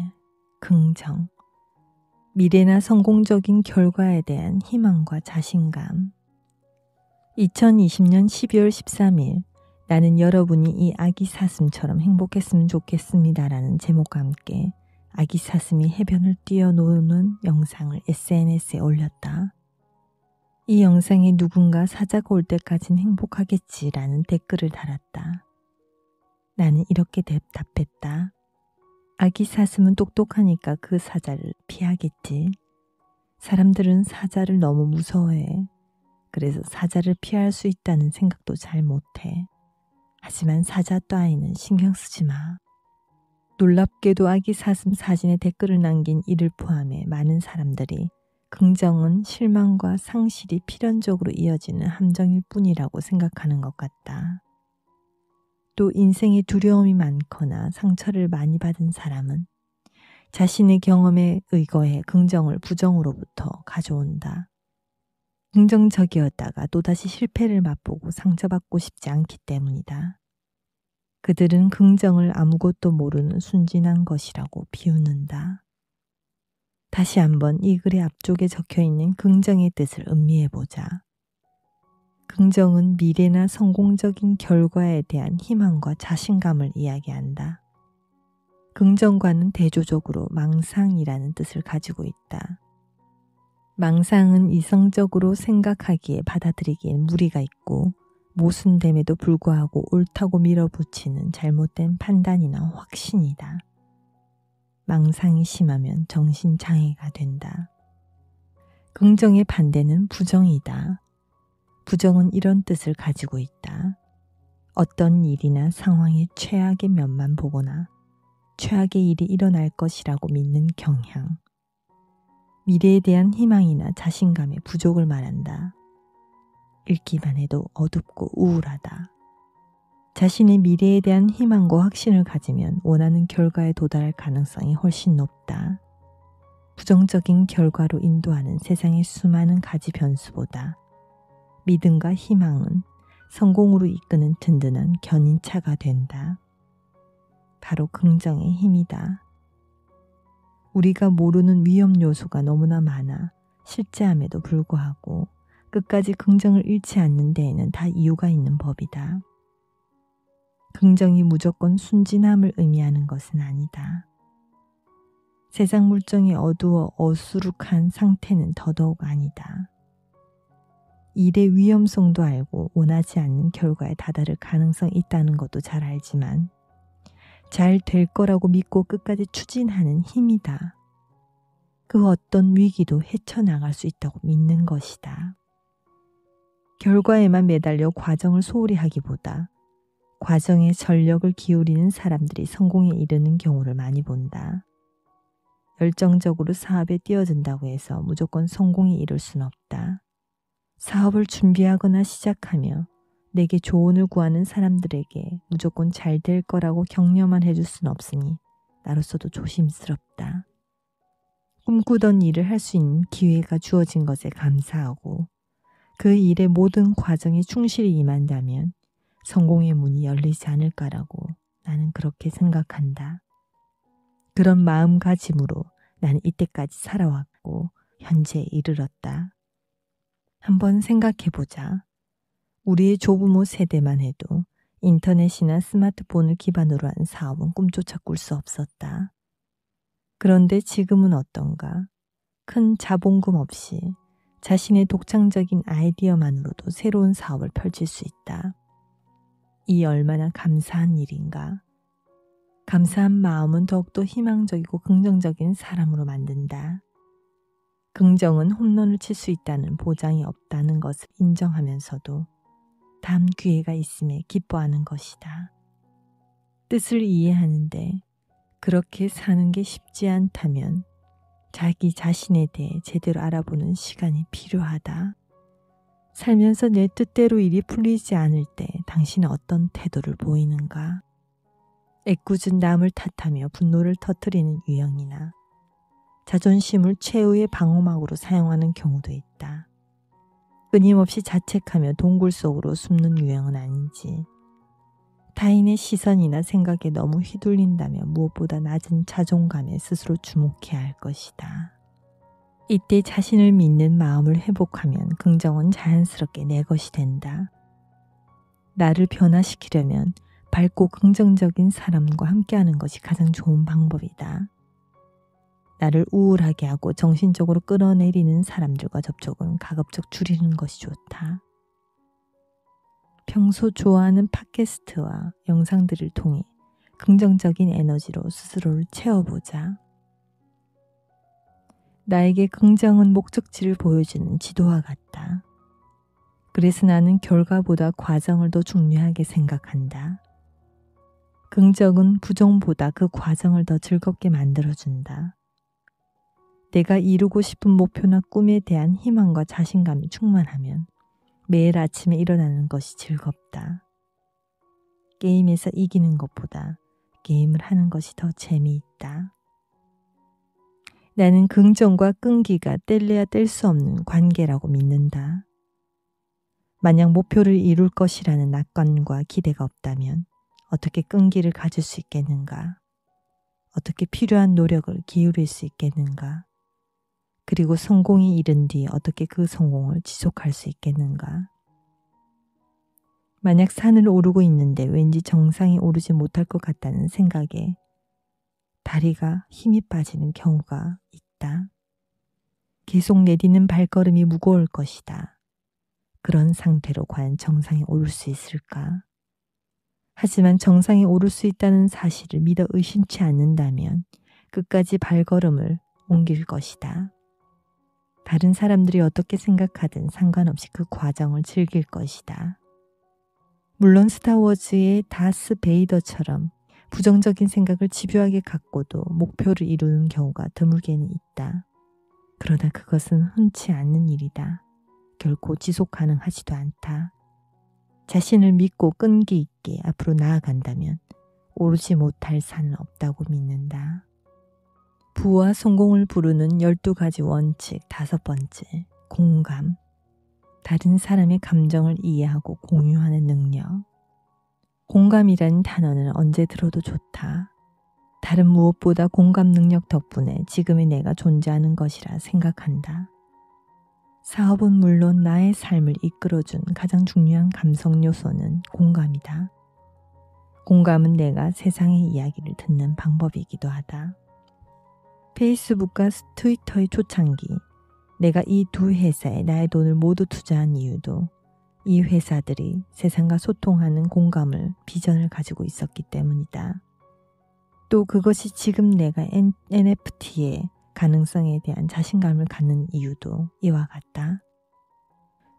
긍정. 미래나 성공적인 결과에 대한 희망과 자신감. 2020년 12월 13일, 나는 여러분이 이 아기 사슴처럼 행복했으면 좋겠습니다라는 제목과 함께 아기 사슴이 해변을 뛰어노는 영상을 SNS에 올렸다. 이 영상에 누군가 사자가 올 때까진 행복하겠지라는 댓글을 달았다. 나는 이렇게 대답했다. 아기 사슴은 똑똑하니까 그 사자를 피하겠지. 사람들은 사자를 너무 무서워해. 그래서 사자를 피할 수 있다는 생각도 잘 못해. 하지만 사자 따위는 신경 쓰지 마. 놀랍게도 아기 사슴 사진에 댓글을 남긴 이를 포함해 많은 사람들이 긍정은 실망과 상실이 필연적으로 이어지는 함정일 뿐이라고 생각하는 것 같다. 또 인생에 두려움이 많거나 상처를 많이 받은 사람은 자신의 경험에 의거해 긍정을 부정으로부터 가져온다. 긍정적이었다가 또다시 실패를 맛보고 상처받고 싶지 않기 때문이다. 그들은 긍정을 아무것도 모르는 순진한 것이라고 비웃는다. 다시 한번 이 글의 앞쪽에 적혀 있는 긍정의 뜻을 음미해 보자. 긍정은 미래나 성공적인 결과에 대한 희망과 자신감을 이야기한다. 긍정과는 대조적으로 망상이라는 뜻을 가지고 있다. 망상은 이성적으로 생각하기에 받아들이기엔 무리가 있고 모순됨에도 불구하고 옳다고 밀어붙이는 잘못된 판단이나 확신이다. 망상이 심하면 정신장애가 된다. 긍정의 반대는 부정이다. 부정은 이런 뜻을 가지고 있다. 어떤 일이나 상황의 최악의 면만 보거나 최악의 일이 일어날 것이라고 믿는 경향. 미래에 대한 희망이나 자신감의 부족을 말한다. 읽기만 해도 어둡고 우울하다. 자신의 미래에 대한 희망과 확신을 가지면 원하는 결과에 도달할 가능성이 훨씬 높다. 부정적인 결과로 인도하는 세상의 수많은 가지 변수보다 믿음과 희망은 성공으로 이끄는 든든한 견인차가 된다. 바로 긍정의 힘이다. 우리가 모르는 위험 요소가 너무나 많아 실제함에도 불구하고 끝까지 긍정을 잃지 않는 데에는 다 이유가 있는 법이다. 긍정이 무조건 순진함을 의미하는 것은 아니다. 세상 물정이 어두워 어수룩한 상태는 더더욱 아니다. 일의 위험성도 알고 원하지 않는 결과에 다다를 가능성이 있다는 것도 잘 알지만 잘 될 거라고 믿고 끝까지 추진하는 힘이다. 그 어떤 위기도 헤쳐나갈 수 있다고 믿는 것이다. 결과에만 매달려 과정을 소홀히 하기보다 과정에 전력을 기울이는 사람들이 성공에 이르는 경우를 많이 본다. 열정적으로 사업에 뛰어든다고 해서 무조건 성공에 이를 순 없다. 사업을 준비하거나 시작하며 내게 조언을 구하는 사람들에게 무조건 잘 될 거라고 격려만 해줄 순 없으니 나로서도 조심스럽다. 꿈꾸던 일을 할 수 있는 기회가 주어진 것에 감사하고 그 일의 모든 과정에 충실히 임한다면 성공의 문이 열리지 않을까라고 나는 그렇게 생각한다. 그런 마음가짐으로 나는 이때까지 살아왔고 현재에 이르렀다. 한번 생각해 보자. 우리의 조부모 세대만 해도 인터넷이나 스마트폰을 기반으로 한 사업은 꿈조차 꿀 수 없었다. 그런데 지금은 어떤가? 큰 자본금 없이 자신의 독창적인 아이디어만으로도 새로운 사업을 펼칠 수 있다. 이 얼마나 감사한 일인가. 감사한 마음은 더욱더 희망적이고 긍정적인 사람으로 만든다. 긍정은 홈런을 칠 수 있다는 보장이 없다는 것을 인정하면서도 다음 기회가 있음에 기뻐하는 것이다. 뜻을 이해하는데 그렇게 사는 게 쉽지 않다면 자기 자신에 대해 제대로 알아보는 시간이 필요하다. 살면서 내 뜻대로 일이 풀리지 않을 때 당신은 어떤 태도를 보이는가? 애꿎은 남을 탓하며 분노를 터뜨리는 유형이나 자존심을 최후의 방어막으로 사용하는 경우도 있다. 끊임없이 자책하며 동굴 속으로 숨는 유형은 아닌지 타인의 시선이나 생각에 너무 휘둘린다면 무엇보다 낮은 자존감에 스스로 주목해야 할 것이다. 이때 자신을 믿는 마음을 회복하면 긍정은 자연스럽게 내 것이 된다. 나를 변화시키려면 밝고 긍정적인 사람과 함께하는 것이 가장 좋은 방법이다. 나를 우울하게 하고 정신적으로 끌어내리는 사람들과 접촉은 가급적 줄이는 것이 좋다. 평소 좋아하는 팟캐스트와 영상들을 통해 긍정적인 에너지로 스스로를 채워보자. 나에게 긍정은 목적지를 보여주는 지도와 같다. 그래서 나는 결과보다 과정을 더 중요하게 생각한다. 긍정은 부정보다 그 과정을 더 즐겁게 만들어준다. 내가 이루고 싶은 목표나 꿈에 대한 희망과 자신감이 충만하면 매일 아침에 일어나는 것이 즐겁다. 게임에서 이기는 것보다 게임을 하는 것이 더 재미있다. 나는 긍정과 끈기가 뗄래야 뗄 수 없는 관계라고 믿는다. 만약 목표를 이룰 것이라는 낙관과 기대가 없다면 어떻게 끈기를 가질 수 있겠는가? 어떻게 필요한 노력을 기울일 수 있겠는가? 그리고 성공이 이른 뒤 어떻게 그 성공을 지속할 수 있겠는가? 만약 산을 오르고 있는데 왠지 정상에 오르지 못할 것 같다는 생각에 다리가 힘이 빠지는 경우가 있다. 계속 내디는 발걸음이 무거울 것이다. 그런 상태로 과연 정상에 오를 수 있을까? 하지만 정상에 오를 수 있다는 사실을 믿어 의심치 않는다면 끝까지 발걸음을 옮길 것이다. 다른 사람들이 어떻게 생각하든 상관없이 그 과정을 즐길 것이다. 물론 스타워즈의 다스 베이더처럼 부정적인 생각을 집요하게 갖고도 목표를 이루는 경우가 드물게는 있다. 그러나 그것은 흔치 않는 일이다. 결코 지속 가능하지도 않다. 자신을 믿고 끈기 있게 앞으로 나아간다면 오르지 못할 산은 없다고 믿는다. 부와 성공을 부르는 12가지 원칙 다섯 번째, 공감. 다른 사람의 감정을 이해하고 공유하는 능력. 공감이라는 단어는 언제 들어도 좋다. 다른 무엇보다 공감 능력 덕분에 지금의 내가 존재하는 것이라 생각한다. 사업은 물론 나의 삶을 이끌어준 가장 중요한 감성 요소는 공감이다. 공감은 내가 세상의 이야기를 듣는 방법이기도 하다. 페이스북과 트위터의 초창기, 내가 이 두 회사에 나의 돈을 모두 투자한 이유도 이 회사들이 세상과 소통하는 공감을 비전을 가지고 있었기 때문이다. 또 그것이 지금 내가 NFT의 가능성에 대한 자신감을 갖는 이유도 이와 같다.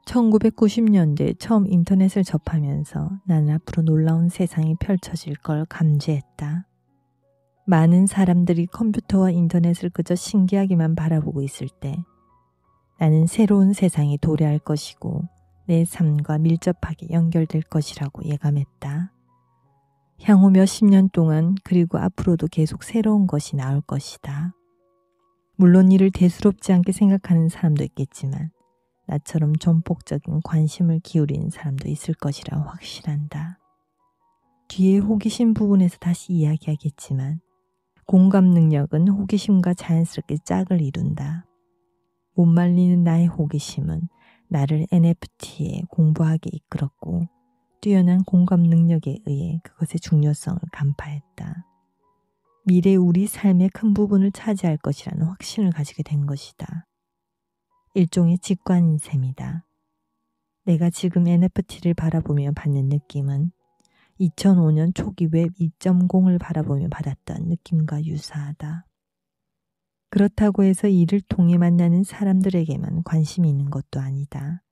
1990년대 처음 인터넷을 접하면서 나는 앞으로 놀라운 세상이 펼쳐질 걸 감지했다. 많은 사람들이 컴퓨터와 인터넷을 그저 신기하게만 바라보고 있을 때 나는 새로운 세상이 도래할 것이고 내 삶과 밀접하게 연결될 것이라고 예감했다. 향후 몇십 년 동안 그리고 앞으로도 계속 새로운 것이 나올 것이다. 물론 이를 대수롭지 않게 생각하는 사람도 있겠지만 나처럼 전폭적인 관심을 기울이는 사람도 있을 것이라 확실한다. 뒤에 호기심 부분에서 다시 이야기하겠지만 공감 능력은 호기심과 자연스럽게 짝을 이룬다. 못 말리는 나의 호기심은 나를 NFT에 공부하게 이끌었고 뛰어난 공감 능력에 의해 그것의 중요성을 간파했다. 미래 우리 삶의 큰 부분을 차지할 것이라는 확신을 가지게 된 것이다. 일종의 직관인 셈이다. 내가 지금 NFT를 바라보며 받는 느낌은 2005년 초기 웹 2.0을 바라보며 받았던 느낌과 유사하다. 그렇다고 해서 이를 통해 만나는 사람들에게만 관심이 있는 것도 아니다.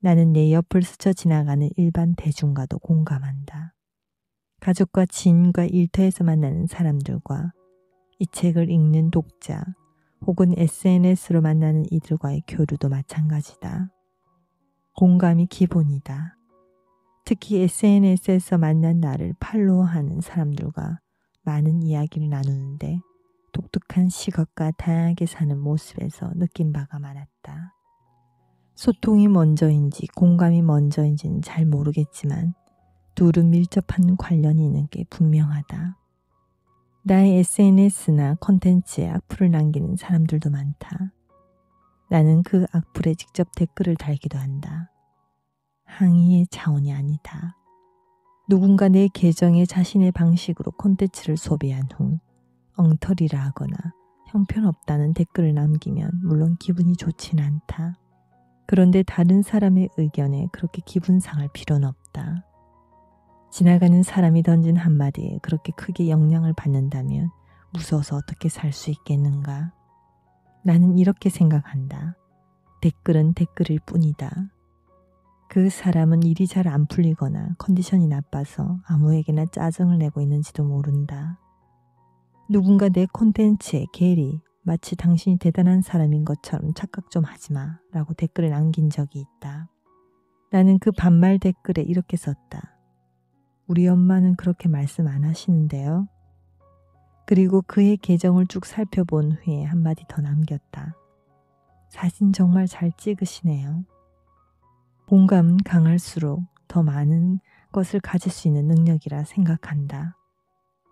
나는 내 옆을 스쳐 지나가는 일반 대중과도 공감한다. 가족과 지인과 일터에서 만나는 사람들과 이 책을 읽는 독자 혹은 SNS로 만나는 이들과의 교류도 마찬가지다. 공감이 기본이다. 특히 SNS에서 만난 나를 팔로우하는 사람들과 많은 이야기를 나누는데 독특한 시각과 다양하게 사는 모습에서 느낀 바가 많았다. 소통이 먼저인지 공감이 먼저인지는 잘 모르겠지만 둘은 밀접한 관련이 있는 게 분명하다. 나의 SNS나 컨텐츠에 악플을 남기는 사람들도 많다. 나는 그 악플에 직접 댓글을 달기도 한다. 항의의 자원이 아니다. 누군가 내 계정에 자신의 방식으로 콘텐츠를 소비한 후 엉터리라 하거나 형편없다는 댓글을 남기면 물론 기분이 좋진 않다. 그런데 다른 사람의 의견에 그렇게 기분 상할 필요는 없다. 지나가는 사람이 던진 한마디에 그렇게 크게 영향을 받는다면 무서워서 어떻게 살 수 있겠는가? 나는 이렇게 생각한다. 댓글은 댓글일 뿐이다. 그 사람은 일이 잘 안 풀리거나 컨디션이 나빠서 아무에게나 짜증을 내고 있는지도 모른다. 누군가 내 콘텐츠에 게리, 마치 당신이 대단한 사람인 것처럼 착각 좀 하지 마 라고 댓글을 남긴 적이 있다. 나는 그 반말 댓글에 이렇게 썼다. 우리 엄마는 그렇게 말씀 안 하시는데요. 그리고 그의 계정을 쭉 살펴본 후에 한마디 더 남겼다. 사진 정말 잘 찍으시네요. 공감은 강할수록 더 많은 것을 가질 수 있는 능력이라 생각한다.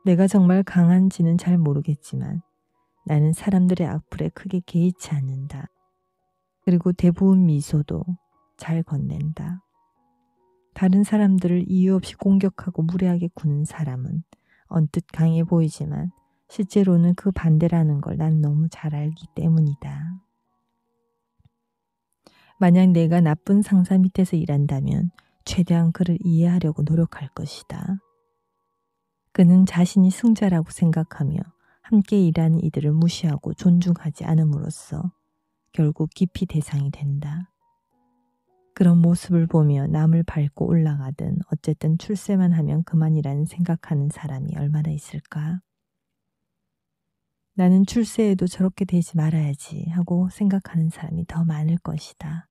내가 정말 강한지는 잘 모르겠지만 나는 사람들의 악플에 크게 개의치 않는다. 그리고 대부분 미소도 잘 건넨다. 다른 사람들을 이유 없이 공격하고 무례하게 구는 사람은 언뜻 강해 보이지만 실제로는 그 반대라는 걸 난 너무 잘 알기 때문이다. 만약 내가 나쁜 상사 밑에서 일한다면 최대한 그를 이해하려고 노력할 것이다. 그는 자신이 승자라고 생각하며 함께 일하는 이들을 무시하고 존중하지 않음으로써 결국 깊이 대상이 된다. 그런 모습을 보며 남을 밟고 올라가든 어쨌든 출세만 하면 그만이라는 생각하는 사람이 얼마나 있을까? 나는 출세해도 저렇게 되지 말아야지 하고 생각하는 사람이 더 많을 것이다.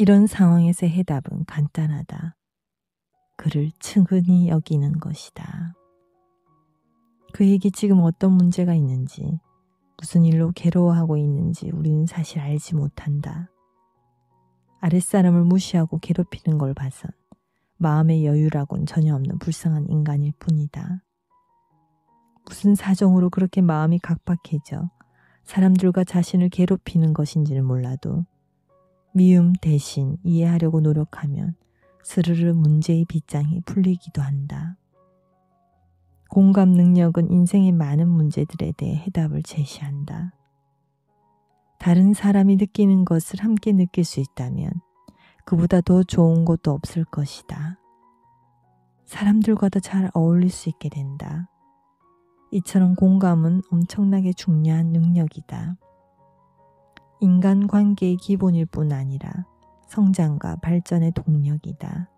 이런 상황에서 해답은 간단하다. 그를 측은히 여기는 것이다. 그에게 지금 어떤 문제가 있는지, 무슨 일로 괴로워하고 있는지 우리는 사실 알지 못한다. 아랫사람을 무시하고 괴롭히는 걸 봐선 마음의 여유라곤 전혀 없는 불쌍한 인간일 뿐이다. 무슨 사정으로 그렇게 마음이 각박해져 사람들과 자신을 괴롭히는 것인지는 몰라도 미움 대신 이해하려고 노력하면 스르르 문제의 빗장이 풀리기도 한다. 공감 능력은 인생의 많은 문제들에 대해 해답을 제시한다. 다른 사람이 느끼는 것을 함께 느낄 수 있다면 그보다 더 좋은 것도 없을 것이다. 사람들과 더잘 어울릴 수 있게 된다. 이처럼 공감은 엄청나게 중요한 능력이다. 인간 관계의 기본일 뿐 아니라 성장과 발전의 동력이다.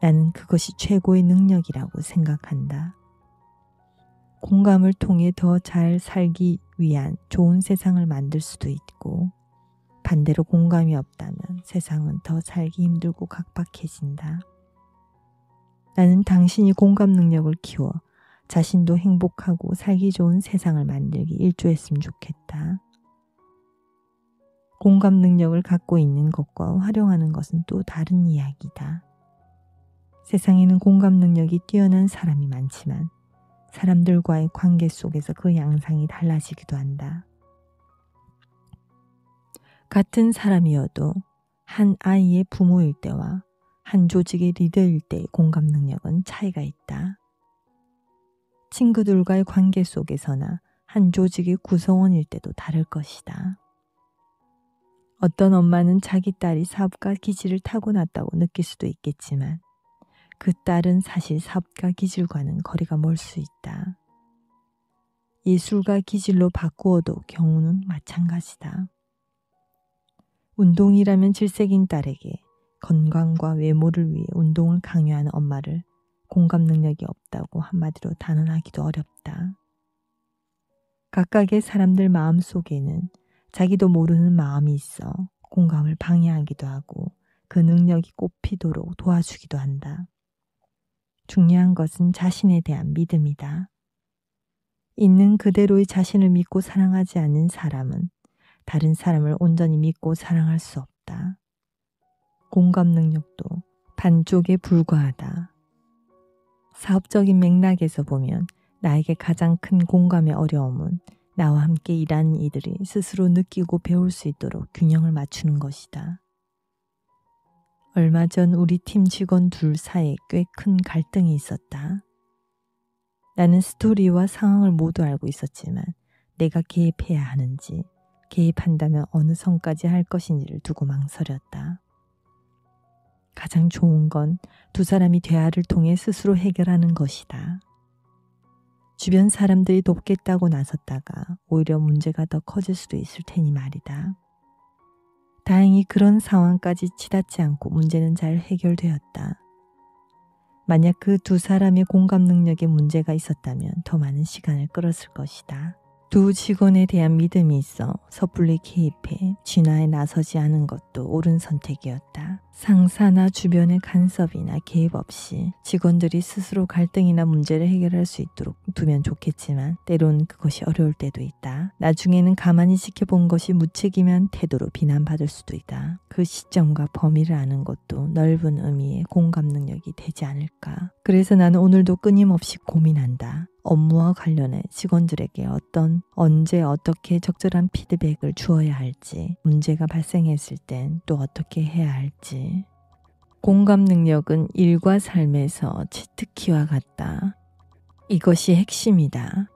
나는 그것이 최고의 능력이라고 생각한다. 공감을 통해 더 잘 살기 위한 좋은 세상을 만들 수도 있고, 반대로 공감이 없다면 세상은 더 살기 힘들고 각박해진다. 나는 당신이 공감 능력을 키워 자신도 행복하고 살기 좋은 세상을 만들기 일조했으면 좋겠다. 공감 능력을 갖고 있는 것과 활용하는 것은 또 다른 이야기다. 세상에는 공감 능력이 뛰어난 사람이 많지만 사람들과의 관계 속에서 그 양상이 달라지기도 한다. 같은 사람이어도 한 아이의 부모일 때와 한 조직의 리더일 때의 공감 능력은 차이가 있다. 친구들과의 관계 속에서나 한 조직의 구성원일 때도 다를 것이다. 어떤 엄마는 자기 딸이 사업가 기질을 타고났다고 느낄 수도 있겠지만 그 딸은 사실 사업가 기질과는 거리가 멀 수 있다. 예술가 기질로 바꾸어도 경우는 마찬가지다. 운동이라면 질색인 딸에게 건강과 외모를 위해 운동을 강요하는 엄마를 공감 능력이 없다고 한마디로 단언하기도 어렵다. 각각의 사람들 마음 속에는 자기도 모르는 마음이 있어 공감을 방해하기도 하고 그 능력이 꽃피도록 도와주기도 한다. 중요한 것은 자신에 대한 믿음이다. 있는 그대로의 자신을 믿고 사랑하지 않는 사람은 다른 사람을 온전히 믿고 사랑할 수 없다. 공감 능력도 반쪽에 불과하다. 사업적인 맥락에서 보면 나에게 가장 큰 공감의 어려움은 나와 함께 일하는 이들이 스스로 느끼고 배울 수 있도록 균형을 맞추는 것이다. 얼마 전 우리 팀 직원 둘 사이에 꽤 큰 갈등이 있었다. 나는 스토리와 상황을 모두 알고 있었지만 내가 개입해야 하는지, 개입한다면 어느 선까지 할 것인지를 두고 망설였다. 가장 좋은 건 두 사람이 대화를 통해 스스로 해결하는 것이다. 주변 사람들이 돕겠다고 나섰다가 오히려 문제가 더 커질 수도 있을 테니 말이다. 다행히 그런 상황까지 치닫지 않고 문제는 잘 해결되었다. 만약 그 두 사람의 공감 능력에 문제가 있었다면 더 많은 시간을 끌었을 것이다. 두 직원에 대한 믿음이 있어 섣불리 개입해 진화에 나서지 않은 것도 옳은 선택이었다. 상사나 주변의 간섭이나 개입 없이 직원들이 스스로 갈등이나 문제를 해결할 수 있도록 두면 좋겠지만 때론 그것이 어려울 때도 있다. 나중에는 가만히 지켜본 것이 무책임한 태도로 비난받을 수도 있다. 그 시점과 범위를 아는 것도 넓은 의미의 공감 능력이 되지 않을까. 그래서 나는 오늘도 끊임없이 고민한다. 업무와 관련해 직원들에게 어떤 언제 어떻게 적절한 피드백을 주어야 할지 문제가 발생했을 땐 또 어떻게 해야 할지 공감 능력은 일과 삶에서 치트키와 같다. 이것이 핵심이다.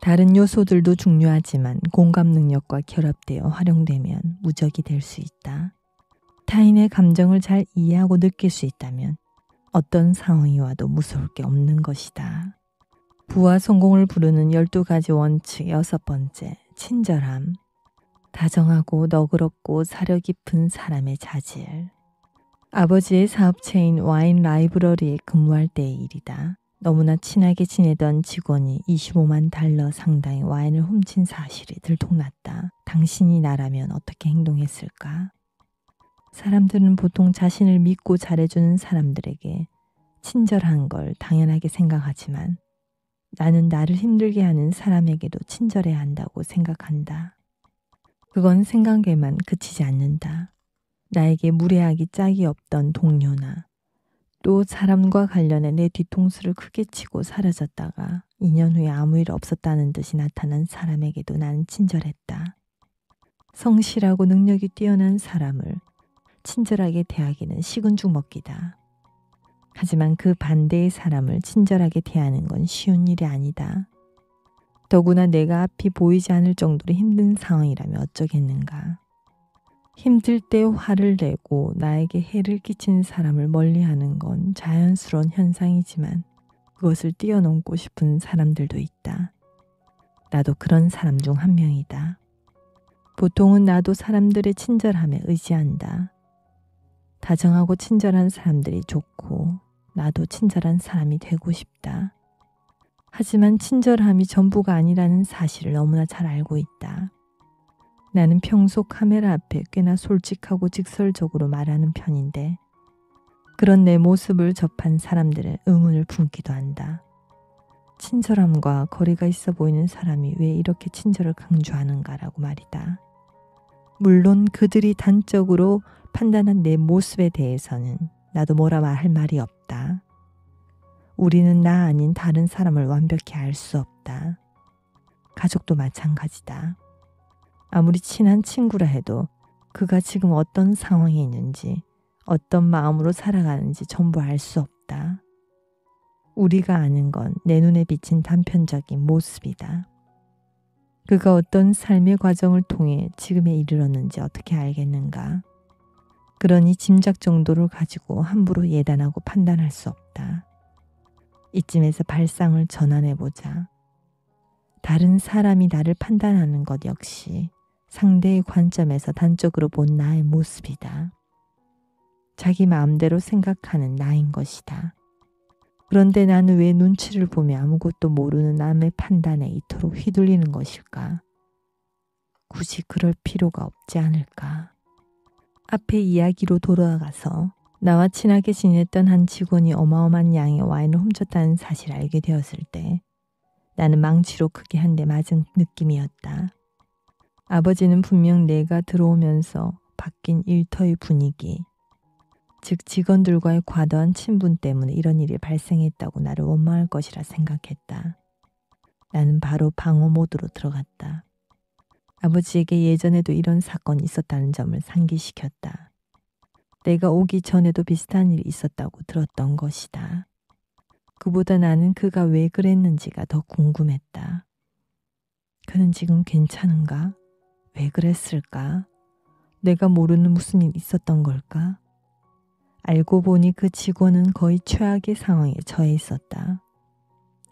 다른 요소들도 중요하지만 공감 능력과 결합되어 활용되면 무적이 될 수 있다. 타인의 감정을 잘 이해하고 느낄 수 있다면 어떤 상황이 와도 무서울 게 없는 것이다. 부와 성공을 부르는 12가지 원칙 여섯 번째, 친절함. 다정하고 너그럽고 사려 깊은 사람의 자질. 아버지의 사업체인 와인 라이브러리에 근무할 때의 일이다. 너무나 친하게 지내던 직원이 25만 달러 상당의 와인을 훔친 사실이 들통났다. 당신이 나라면 어떻게 행동했을까? 사람들은 보통 자신을 믿고 잘해주는 사람들에게 친절한 걸 당연하게 생각하지만 나는 나를 힘들게 하는 사람에게도 친절해야 한다고 생각한다. 그건 생각에만 그치지 않는다. 나에게 무례하기 짝이 없던 동료나 또 사람과 관련해 내 뒤통수를 크게 치고 사라졌다가 2년 후에 아무 일 없었다는 듯이 나타난 사람에게도 나는 친절했다. 성실하고 능력이 뛰어난 사람을 친절하게 대하기는 식은 죽 먹기다. 하지만 그 반대의 사람을 친절하게 대하는 건 쉬운 일이 아니다. 더구나 내가 앞이 보이지 않을 정도로 힘든 상황이라면 어쩌겠는가. 힘들 때 화를 내고 나에게 해를 끼친 사람을 멀리 하는 건 자연스러운 현상이지만 그것을 뛰어넘고 싶은 사람들도 있다. 나도 그런 사람 중 한 명이다. 보통은 나도 사람들의 친절함에 의지한다. 다정하고 친절한 사람들이 좋고 나도 친절한 사람이 되고 싶다. 하지만 친절함이 전부가 아니라는 사실을 너무나 잘 알고 있다. 나는 평소 카메라 앞에 꽤나 솔직하고 직설적으로 말하는 편인데 그런 내 모습을 접한 사람들의 의문을 품기도 한다. 친절함과 거리가 있어 보이는 사람이 왜 이렇게 친절을 강조하는가라고 말이다. 물론 그들이 단적으로 판단한 내 모습에 대해서는 나도 뭐라 말할 말이 없다. 우리는 나 아닌 다른 사람을 완벽히 알 수 없다. 가족도 마찬가지다. 아무리 친한 친구라 해도 그가 지금 어떤 상황에 있는지, 어떤 마음으로 살아가는지 전부 알 수 없다. 우리가 아는 건 내 눈에 비친 단편적인 모습이다. 그가 어떤 삶의 과정을 통해 지금에 이르렀는지 어떻게 알겠는가? 그러니 짐작 정도를 가지고 함부로 예단하고 판단할 수 없다. 이쯤에서 발상을 전환해보자. 다른 사람이 나를 판단하는 것 역시 상대의 관점에서 단적으로 본 나의 모습이다. 자기 마음대로 생각하는 나인 것이다. 그런데 나는 왜 눈치를 보며 아무것도 모르는 남의 판단에 이토록 휘둘리는 것일까? 굳이 그럴 필요가 없지 않을까? 앞에 이야기로 돌아가서 나와 친하게 지냈던 한 직원이 어마어마한 양의 와인을 훔쳤다는 사실을 알게 되었을 때 나는 망치로 크게 한 대 맞은 느낌이었다. 아버지는 분명 내가 들어오면서 바뀐 일터의 분위기, 즉 직원들과의 과도한 친분 때문에 이런 일이 발생했다고 나를 원망할 것이라 생각했다. 나는 바로 방어 모드로 들어갔다. 아버지에게 예전에도 이런 사건이 있었다는 점을 상기시켰다. 내가 오기 전에도 비슷한 일이 있었다고 들었던 것이다. 그보다 나는 그가 왜 그랬는지가 더 궁금했다. 그는 지금 괜찮은가? 왜 그랬을까? 내가 모르는 무슨 일 있었던 걸까? 알고 보니 그 직원은 거의 최악의 상황에 처해 있었다.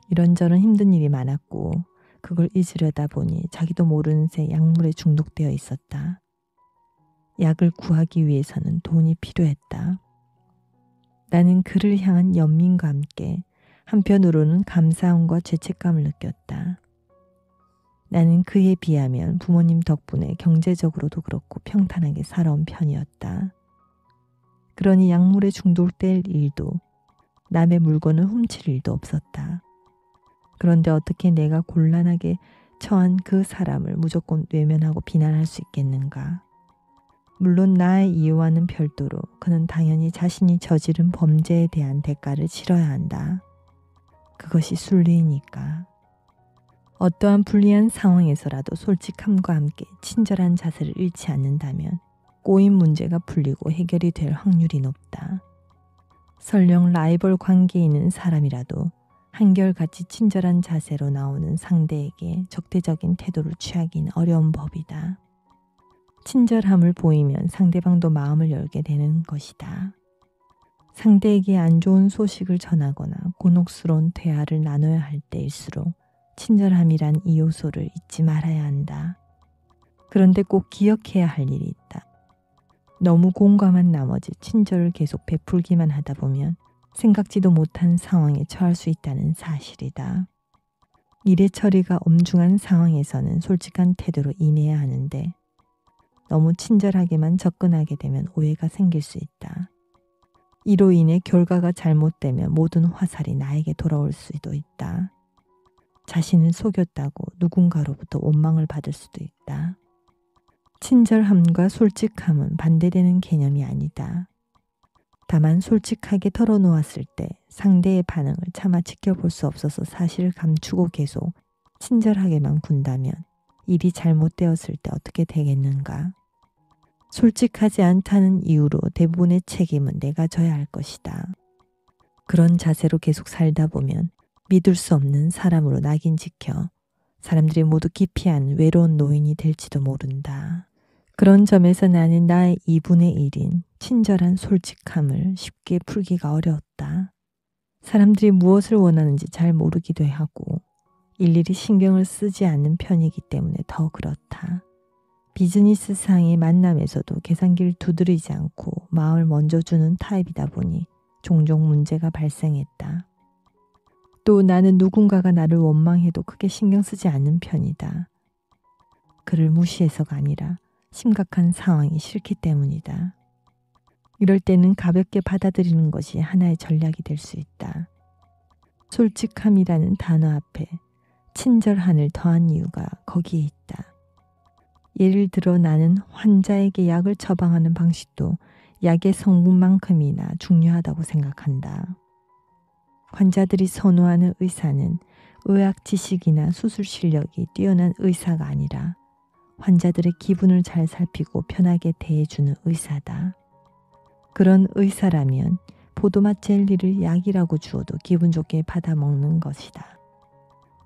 이런저런 힘든 일이 많았고 그걸 잊으려다 보니 자기도 모르는 새 약물에 중독되어 있었다. 약을 구하기 위해서는 돈이 필요했다. 나는 그를 향한 연민과 함께 한편으로는 감사함과 죄책감을 느꼈다. 나는 그에 비하면 부모님 덕분에 경제적으로도 그렇고 평탄하게 살아온 편이었다. 그러니 약물에 중독될 일도 남의 물건을 훔칠 일도 없었다. 그런데 어떻게 내가 곤란하게 처한 그 사람을 무조건 외면하고 비난할 수 있겠는가? 물론 나의 이유와는 별도로 그는 당연히 자신이 저지른 범죄에 대한 대가를 치러야 한다. 그것이 순리이니까. 어떠한 불리한 상황에서라도 솔직함과 함께 친절한 자세를 잃지 않는다면 꼬인 문제가 풀리고 해결이 될 확률이 높다. 설령 라이벌 관계에 있는 사람이라도 한결같이 친절한 자세로 나오는 상대에게 적대적인 태도를 취하기는 어려운 법이다. 친절함을 보이면 상대방도 마음을 열게 되는 것이다. 상대에게 안 좋은 소식을 전하거나 곤혹스러운 대화를 나눠야 할 때일수록 친절함이란 이 요소를 잊지 말아야 한다. 그런데 꼭 기억해야 할 일이 있다. 너무 공감한 나머지 친절을 계속 베풀기만 하다 보면 생각지도 못한 상황에 처할 수 있다는 사실이다. 일의 처리가 엄중한 상황에서는 솔직한 태도로 임해야 하는데 너무 친절하게만 접근하게 되면 오해가 생길 수 있다. 이로 인해 결과가 잘못되면 모든 화살이 나에게 돌아올 수도 있다. 자신을 속였다고 누군가로부터 원망을 받을 수도 있다. 친절함과 솔직함은 반대되는 개념이 아니다. 다만 솔직하게 털어놓았을 때 상대의 반응을 차마 지켜볼 수 없어서 사실을 감추고 계속 친절하게만 군다면 일이 잘못되었을 때 어떻게 되겠는가? 솔직하지 않다는 이유로 대부분의 책임은 내가 져야 할 것이다. 그런 자세로 계속 살다 보면 믿을 수 없는 사람으로 낙인 지켜 사람들이 모두 기피한 외로운 노인이 될지도 모른다. 그런 점에서 나는 나의 2분의 1인 친절한 솔직함을 쉽게 풀기가 어려웠다. 사람들이 무엇을 원하는지 잘 모르기도 하고 일일이 신경을 쓰지 않는 편이기 때문에 더 그렇다. 비즈니스 상의 만남에서도 계산기를 두드리지 않고 마음을 먼저 주는 타입이다 보니 종종 문제가 발생했다. 또 나는 누군가가 나를 원망해도 크게 신경 쓰지 않는 편이다. 그를 무시해서가 아니라 심각한 상황이 싫기 때문이다. 이럴 때는 가볍게 받아들이는 것이 하나의 전략이 될 수 있다. 솔직함이라는 단어 앞에 친절함을 더한 이유가 거기에 있다. 예를 들어 나는 환자에게 약을 처방하는 방식도 약의 성분만큼이나 중요하다고 생각한다. 환자들이 선호하는 의사는 의학 지식이나 수술 실력이 뛰어난 의사가 아니라 환자들의 기분을 잘 살피고 편하게 대해주는 의사다. 그런 의사라면 포도맛 젤리를 약이라고 주어도 기분 좋게 받아먹는 것이다.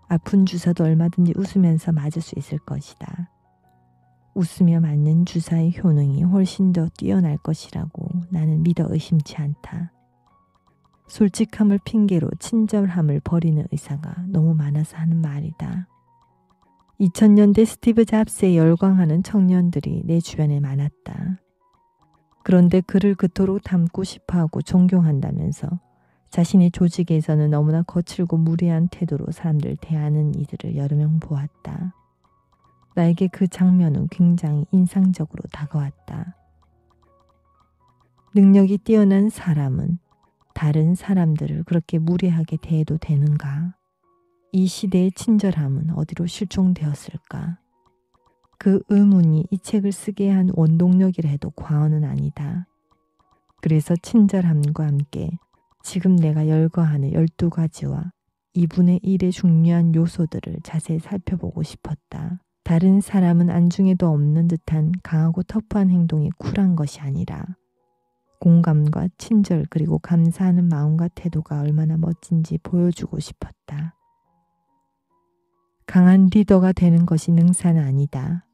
아픈 주사도 얼마든지 웃으면서 맞을 수 있을 것이다. 웃으며 맞는 주사의 효능이 훨씬 더 뛰어날 것이라고 나는 믿어 의심치 않다. 솔직함을 핑계로 친절함을 버리는 의사가 너무 많아서 하는 말이다. 2000년대 스티브 잡스에 열광하는 청년들이 내 주변에 많았다. 그런데 그를 그토록 닮고 싶어 하고 존경한다면서 자신의 조직에서는 너무나 거칠고 무례한 태도로 사람들 대하는 이들을 여러 명 보았다. 나에게 그 장면은 굉장히 인상적으로 다가왔다. 능력이 뛰어난 사람은 다른 사람들을 그렇게 무례하게 대해도 되는가? 이 시대의 친절함은 어디로 실종되었을까? 그 의문이 이 책을 쓰게 한 원동력이라 해도 과언은 아니다. 그래서 친절함과 함께 지금 내가 열거하는 12가지와 2분의 1의 중요한 요소들을 자세히 살펴보고 싶었다. 다른 사람은 안중에도 없는 듯한 강하고 터프한 행동이 쿨한 것이 아니라 공감과 친절 그리고 감사하는 마음과 태도가 얼마나 멋진지 보여주고 싶었다. 강한 리더가 되는 것이 능사는 아니다.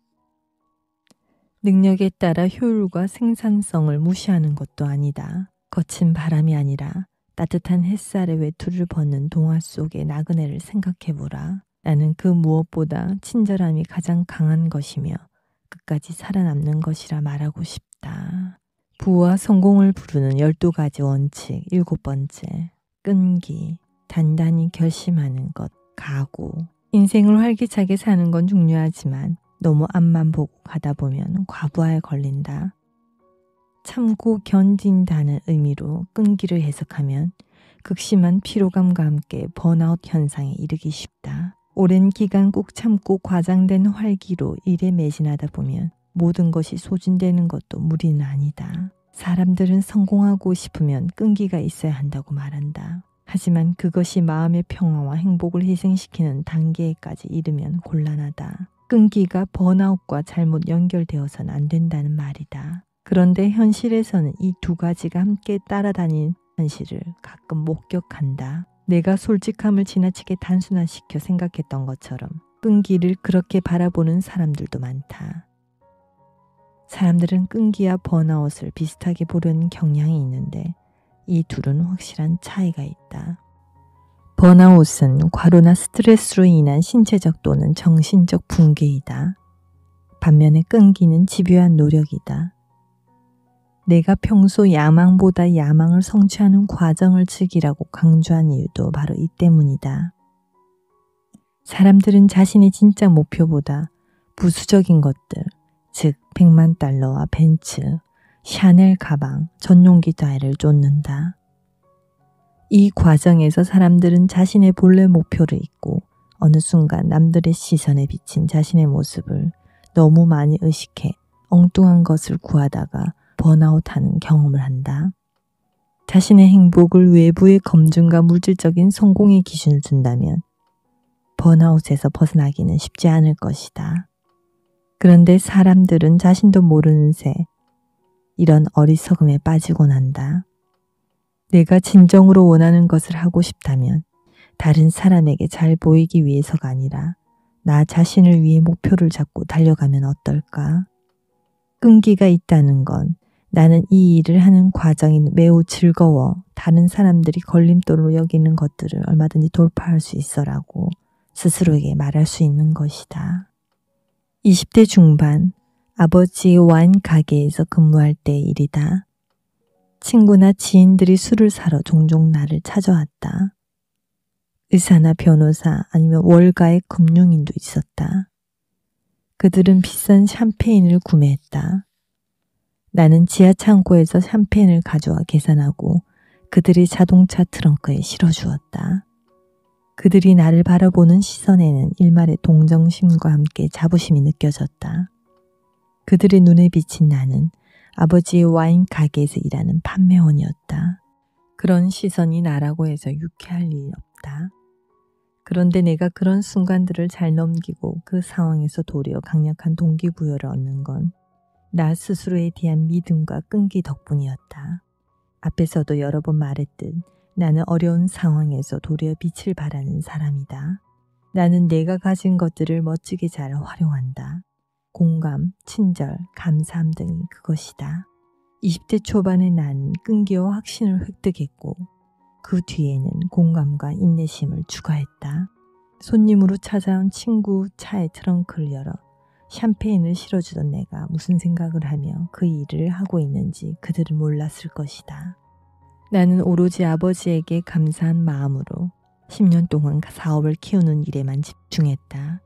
능력에 따라 효율과 생산성을 무시하는 것도 아니다. 거친 바람이 아니라 따뜻한 햇살의 외투를 벗는 동화 속의 나그네를 생각해보라. 나는 그 무엇보다 친절함이 가장 강한 것이며 끝까지 살아남는 것이라 말하고 싶다. 부와 성공을 부르는 12가지 원칙 일곱 번째 끈기 단단히 결심하는 것 각오 인생을 활기차게 사는 건 중요하지만 너무 앞만 보고 가다 보면 과부하에 걸린다. 참고 견딘다는 의미로 끈기를 해석하면 극심한 피로감과 함께 번아웃 현상에 이르기 쉽다. 오랜 기간 꾹 참고 과장된 활기로 일에 매진하다 보면 모든 것이 소진되는 것도 무리는 아니다. 사람들은 성공하고 싶으면 끈기가 있어야 한다고 말한다. 하지만 그것이 마음의 평화와 행복을 희생시키는 단계까지 이르면 곤란하다. 끈기가 번아웃과 잘못 연결되어서는 안 된다는 말이다. 그런데 현실에서는 이 두 가지가 함께 따라다닌 현실을 가끔 목격한다. 내가 솔직함을 지나치게 단순화시켜 생각했던 것처럼 끈기를 그렇게 바라보는 사람들도 많다. 사람들은 끈기와 번아웃을 비슷하게 보려는 경향이 있는데 이 둘은 확실한 차이가 있다. 번아웃은 과로나 스트레스로 인한 신체적 또는 정신적 붕괴이다. 반면에 끈기는 집요한 노력이다. 내가 평소 야망보다 야망을 성취하는 과정을 즐기라고 강조한 이유도 바로 이 때문이다. 사람들은 자신의 진짜 목표보다 부수적인 것들, 즉 100만 달러와 벤츠, 샤넬 가방, 전용기 따위를 쫓는다. 이 과정에서 사람들은 자신의 본래 목표를 잊고 어느 순간 남들의 시선에 비친 자신의 모습을 너무 많이 의식해 엉뚱한 것을 구하다가 번아웃하는 경험을 한다. 자신의 행복을 외부의 검증과 물질적인 성공의 기준을 둔다면 번아웃에서 벗어나기는 쉽지 않을 것이다. 그런데 사람들은 자신도 모르는 새 이런 어리석음에 빠지곤 한다. 내가 진정으로 원하는 것을 하고 싶다면 다른 사람에게 잘 보이기 위해서가 아니라 나 자신을 위해 목표를 잡고 달려가면 어떨까? 끈기가 있다는 건 나는 이 일을 하는 과정이 매우 즐거워 다른 사람들이 걸림돌로 여기는 것들을 얼마든지 돌파할 수 있어라고 스스로에게 말할 수 있는 것이다. 20대 중반 아버지의 와인 가게에서 근무할 때 일이다. 친구나 지인들이 술을 사러 종종 나를 찾아왔다. 의사나 변호사 아니면 월가의 금융인도 있었다. 그들은 비싼 샴페인을 구매했다. 나는 지하 창고에서 샴페인을 가져와 계산하고 그들이 자동차 트렁크에 실어주었다. 그들이 나를 바라보는 시선에는 일말의 동정심과 함께 자부심이 느껴졌다. 그들의 눈에 비친 나는 아버지의 와인 가게에서 일하는 판매원이었다. 그런 시선이 나라고 해서 유쾌할 리 없다. 그런데 내가 그런 순간들을 잘 넘기고 그 상황에서 도리어 강력한 동기부여를 얻는 건 나 스스로에 대한 믿음과 끈기 덕분이었다. 앞에서도 여러 번 말했듯 나는 어려운 상황에서 도리어 빛을 발하는 사람이다. 나는 내가 가진 것들을 멋지게 잘 활용한다. 공감, 친절, 감사함 등이 그것이다. 20대 초반의 난 끈기와 확신을 획득했고 그 뒤에는 공감과 인내심을 추가했다. 손님으로 찾아온 친구 차의 트렁크를 열어 샴페인을 실어주던 내가 무슨 생각을 하며 그 일을 하고 있는지 그들은 몰랐을 것이다. 나는 오로지 아버지에게 감사한 마음으로 10년 동안 사업을 키우는 일에만 집중했다.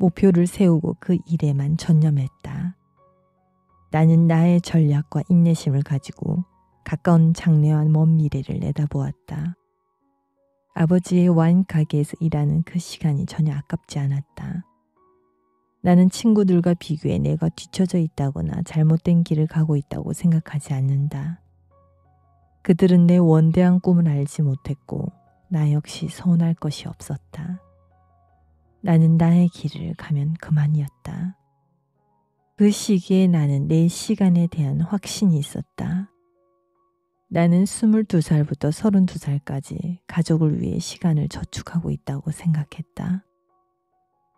목표를 세우고 그 일에만 전념했다. 나는 나의 전략과 인내심을 가지고 가까운 장래와 먼 미래를 내다보았다. 아버지의 와인 가게에서 일하는 그 시간이 전혀 아깝지 않았다. 나는 친구들과 비교해 내가 뒤처져 있다거나 잘못된 길을 가고 있다고 생각하지 않는다. 그들은 내 원대한 꿈을 알지 못했고 나 역시 서운할 것이 없었다. 나는 나의 길을 가면 그만이었다. 그 시기에 나는 내 시간에 대한 확신이 있었다. 나는 22살부터 32살까지 가족을 위해 시간을 저축하고 있다고 생각했다.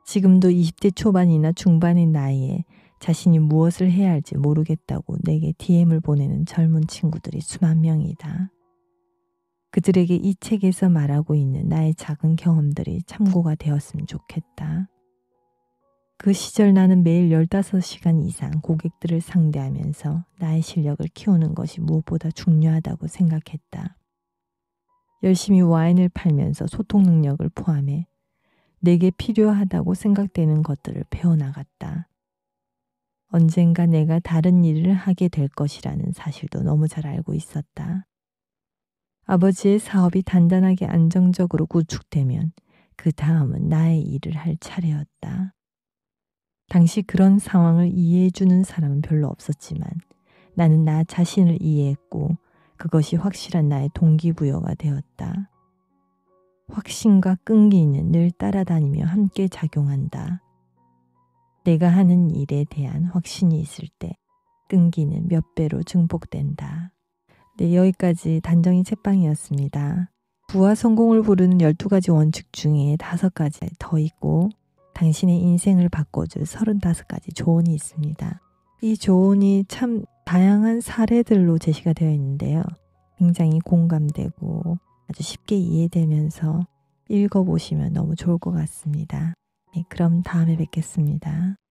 지금도 20대 초반이나 중반의 나이에 자신이 무엇을 해야 할지 모르겠다고 내게 DM을 보내는 젊은 친구들이 수만 명이다. 그들에게 이 책에서 말하고 있는 나의 작은 경험들이 참고가 되었으면 좋겠다. 그 시절 나는 매일 15시간 이상 고객들을 상대하면서 나의 실력을 키우는 것이 무엇보다 중요하다고 생각했다. 열심히 와인을 팔면서 소통 능력을 포함해 내게 필요하다고 생각되는 것들을 배워나갔다. 언젠가 내가 다른 일을 하게 될 것이라는 사실도 너무 잘 알고 있었다. 아버지의 사업이 단단하게 안정적으로 구축되면 그 다음은 나의 일을 할 차례였다. 당시 그런 상황을 이해해주는 사람은 별로 없었지만 나는 나 자신을 이해했고 그것이 확실한 나의 동기부여가 되었다. 확신과 끈기는 늘 따라다니며 함께 작용한다. 내가 하는 일에 대한 확신이 있을 때 끈기는 몇 배로 증폭된다. 네, 여기까지 단정이 책방이었습니다. 부와 성공을 부르는 12가지 원칙 중에 5가지 더 있고 당신의 인생을 바꿔줄 35가지 조언이 있습니다. 이 조언이 참 다양한 사례들로 제시가 되어 있는데요. 굉장히 공감되고 아주 쉽게 이해되면서 읽어보시면 너무 좋을 것 같습니다. 네, 그럼 다음에 뵙겠습니다.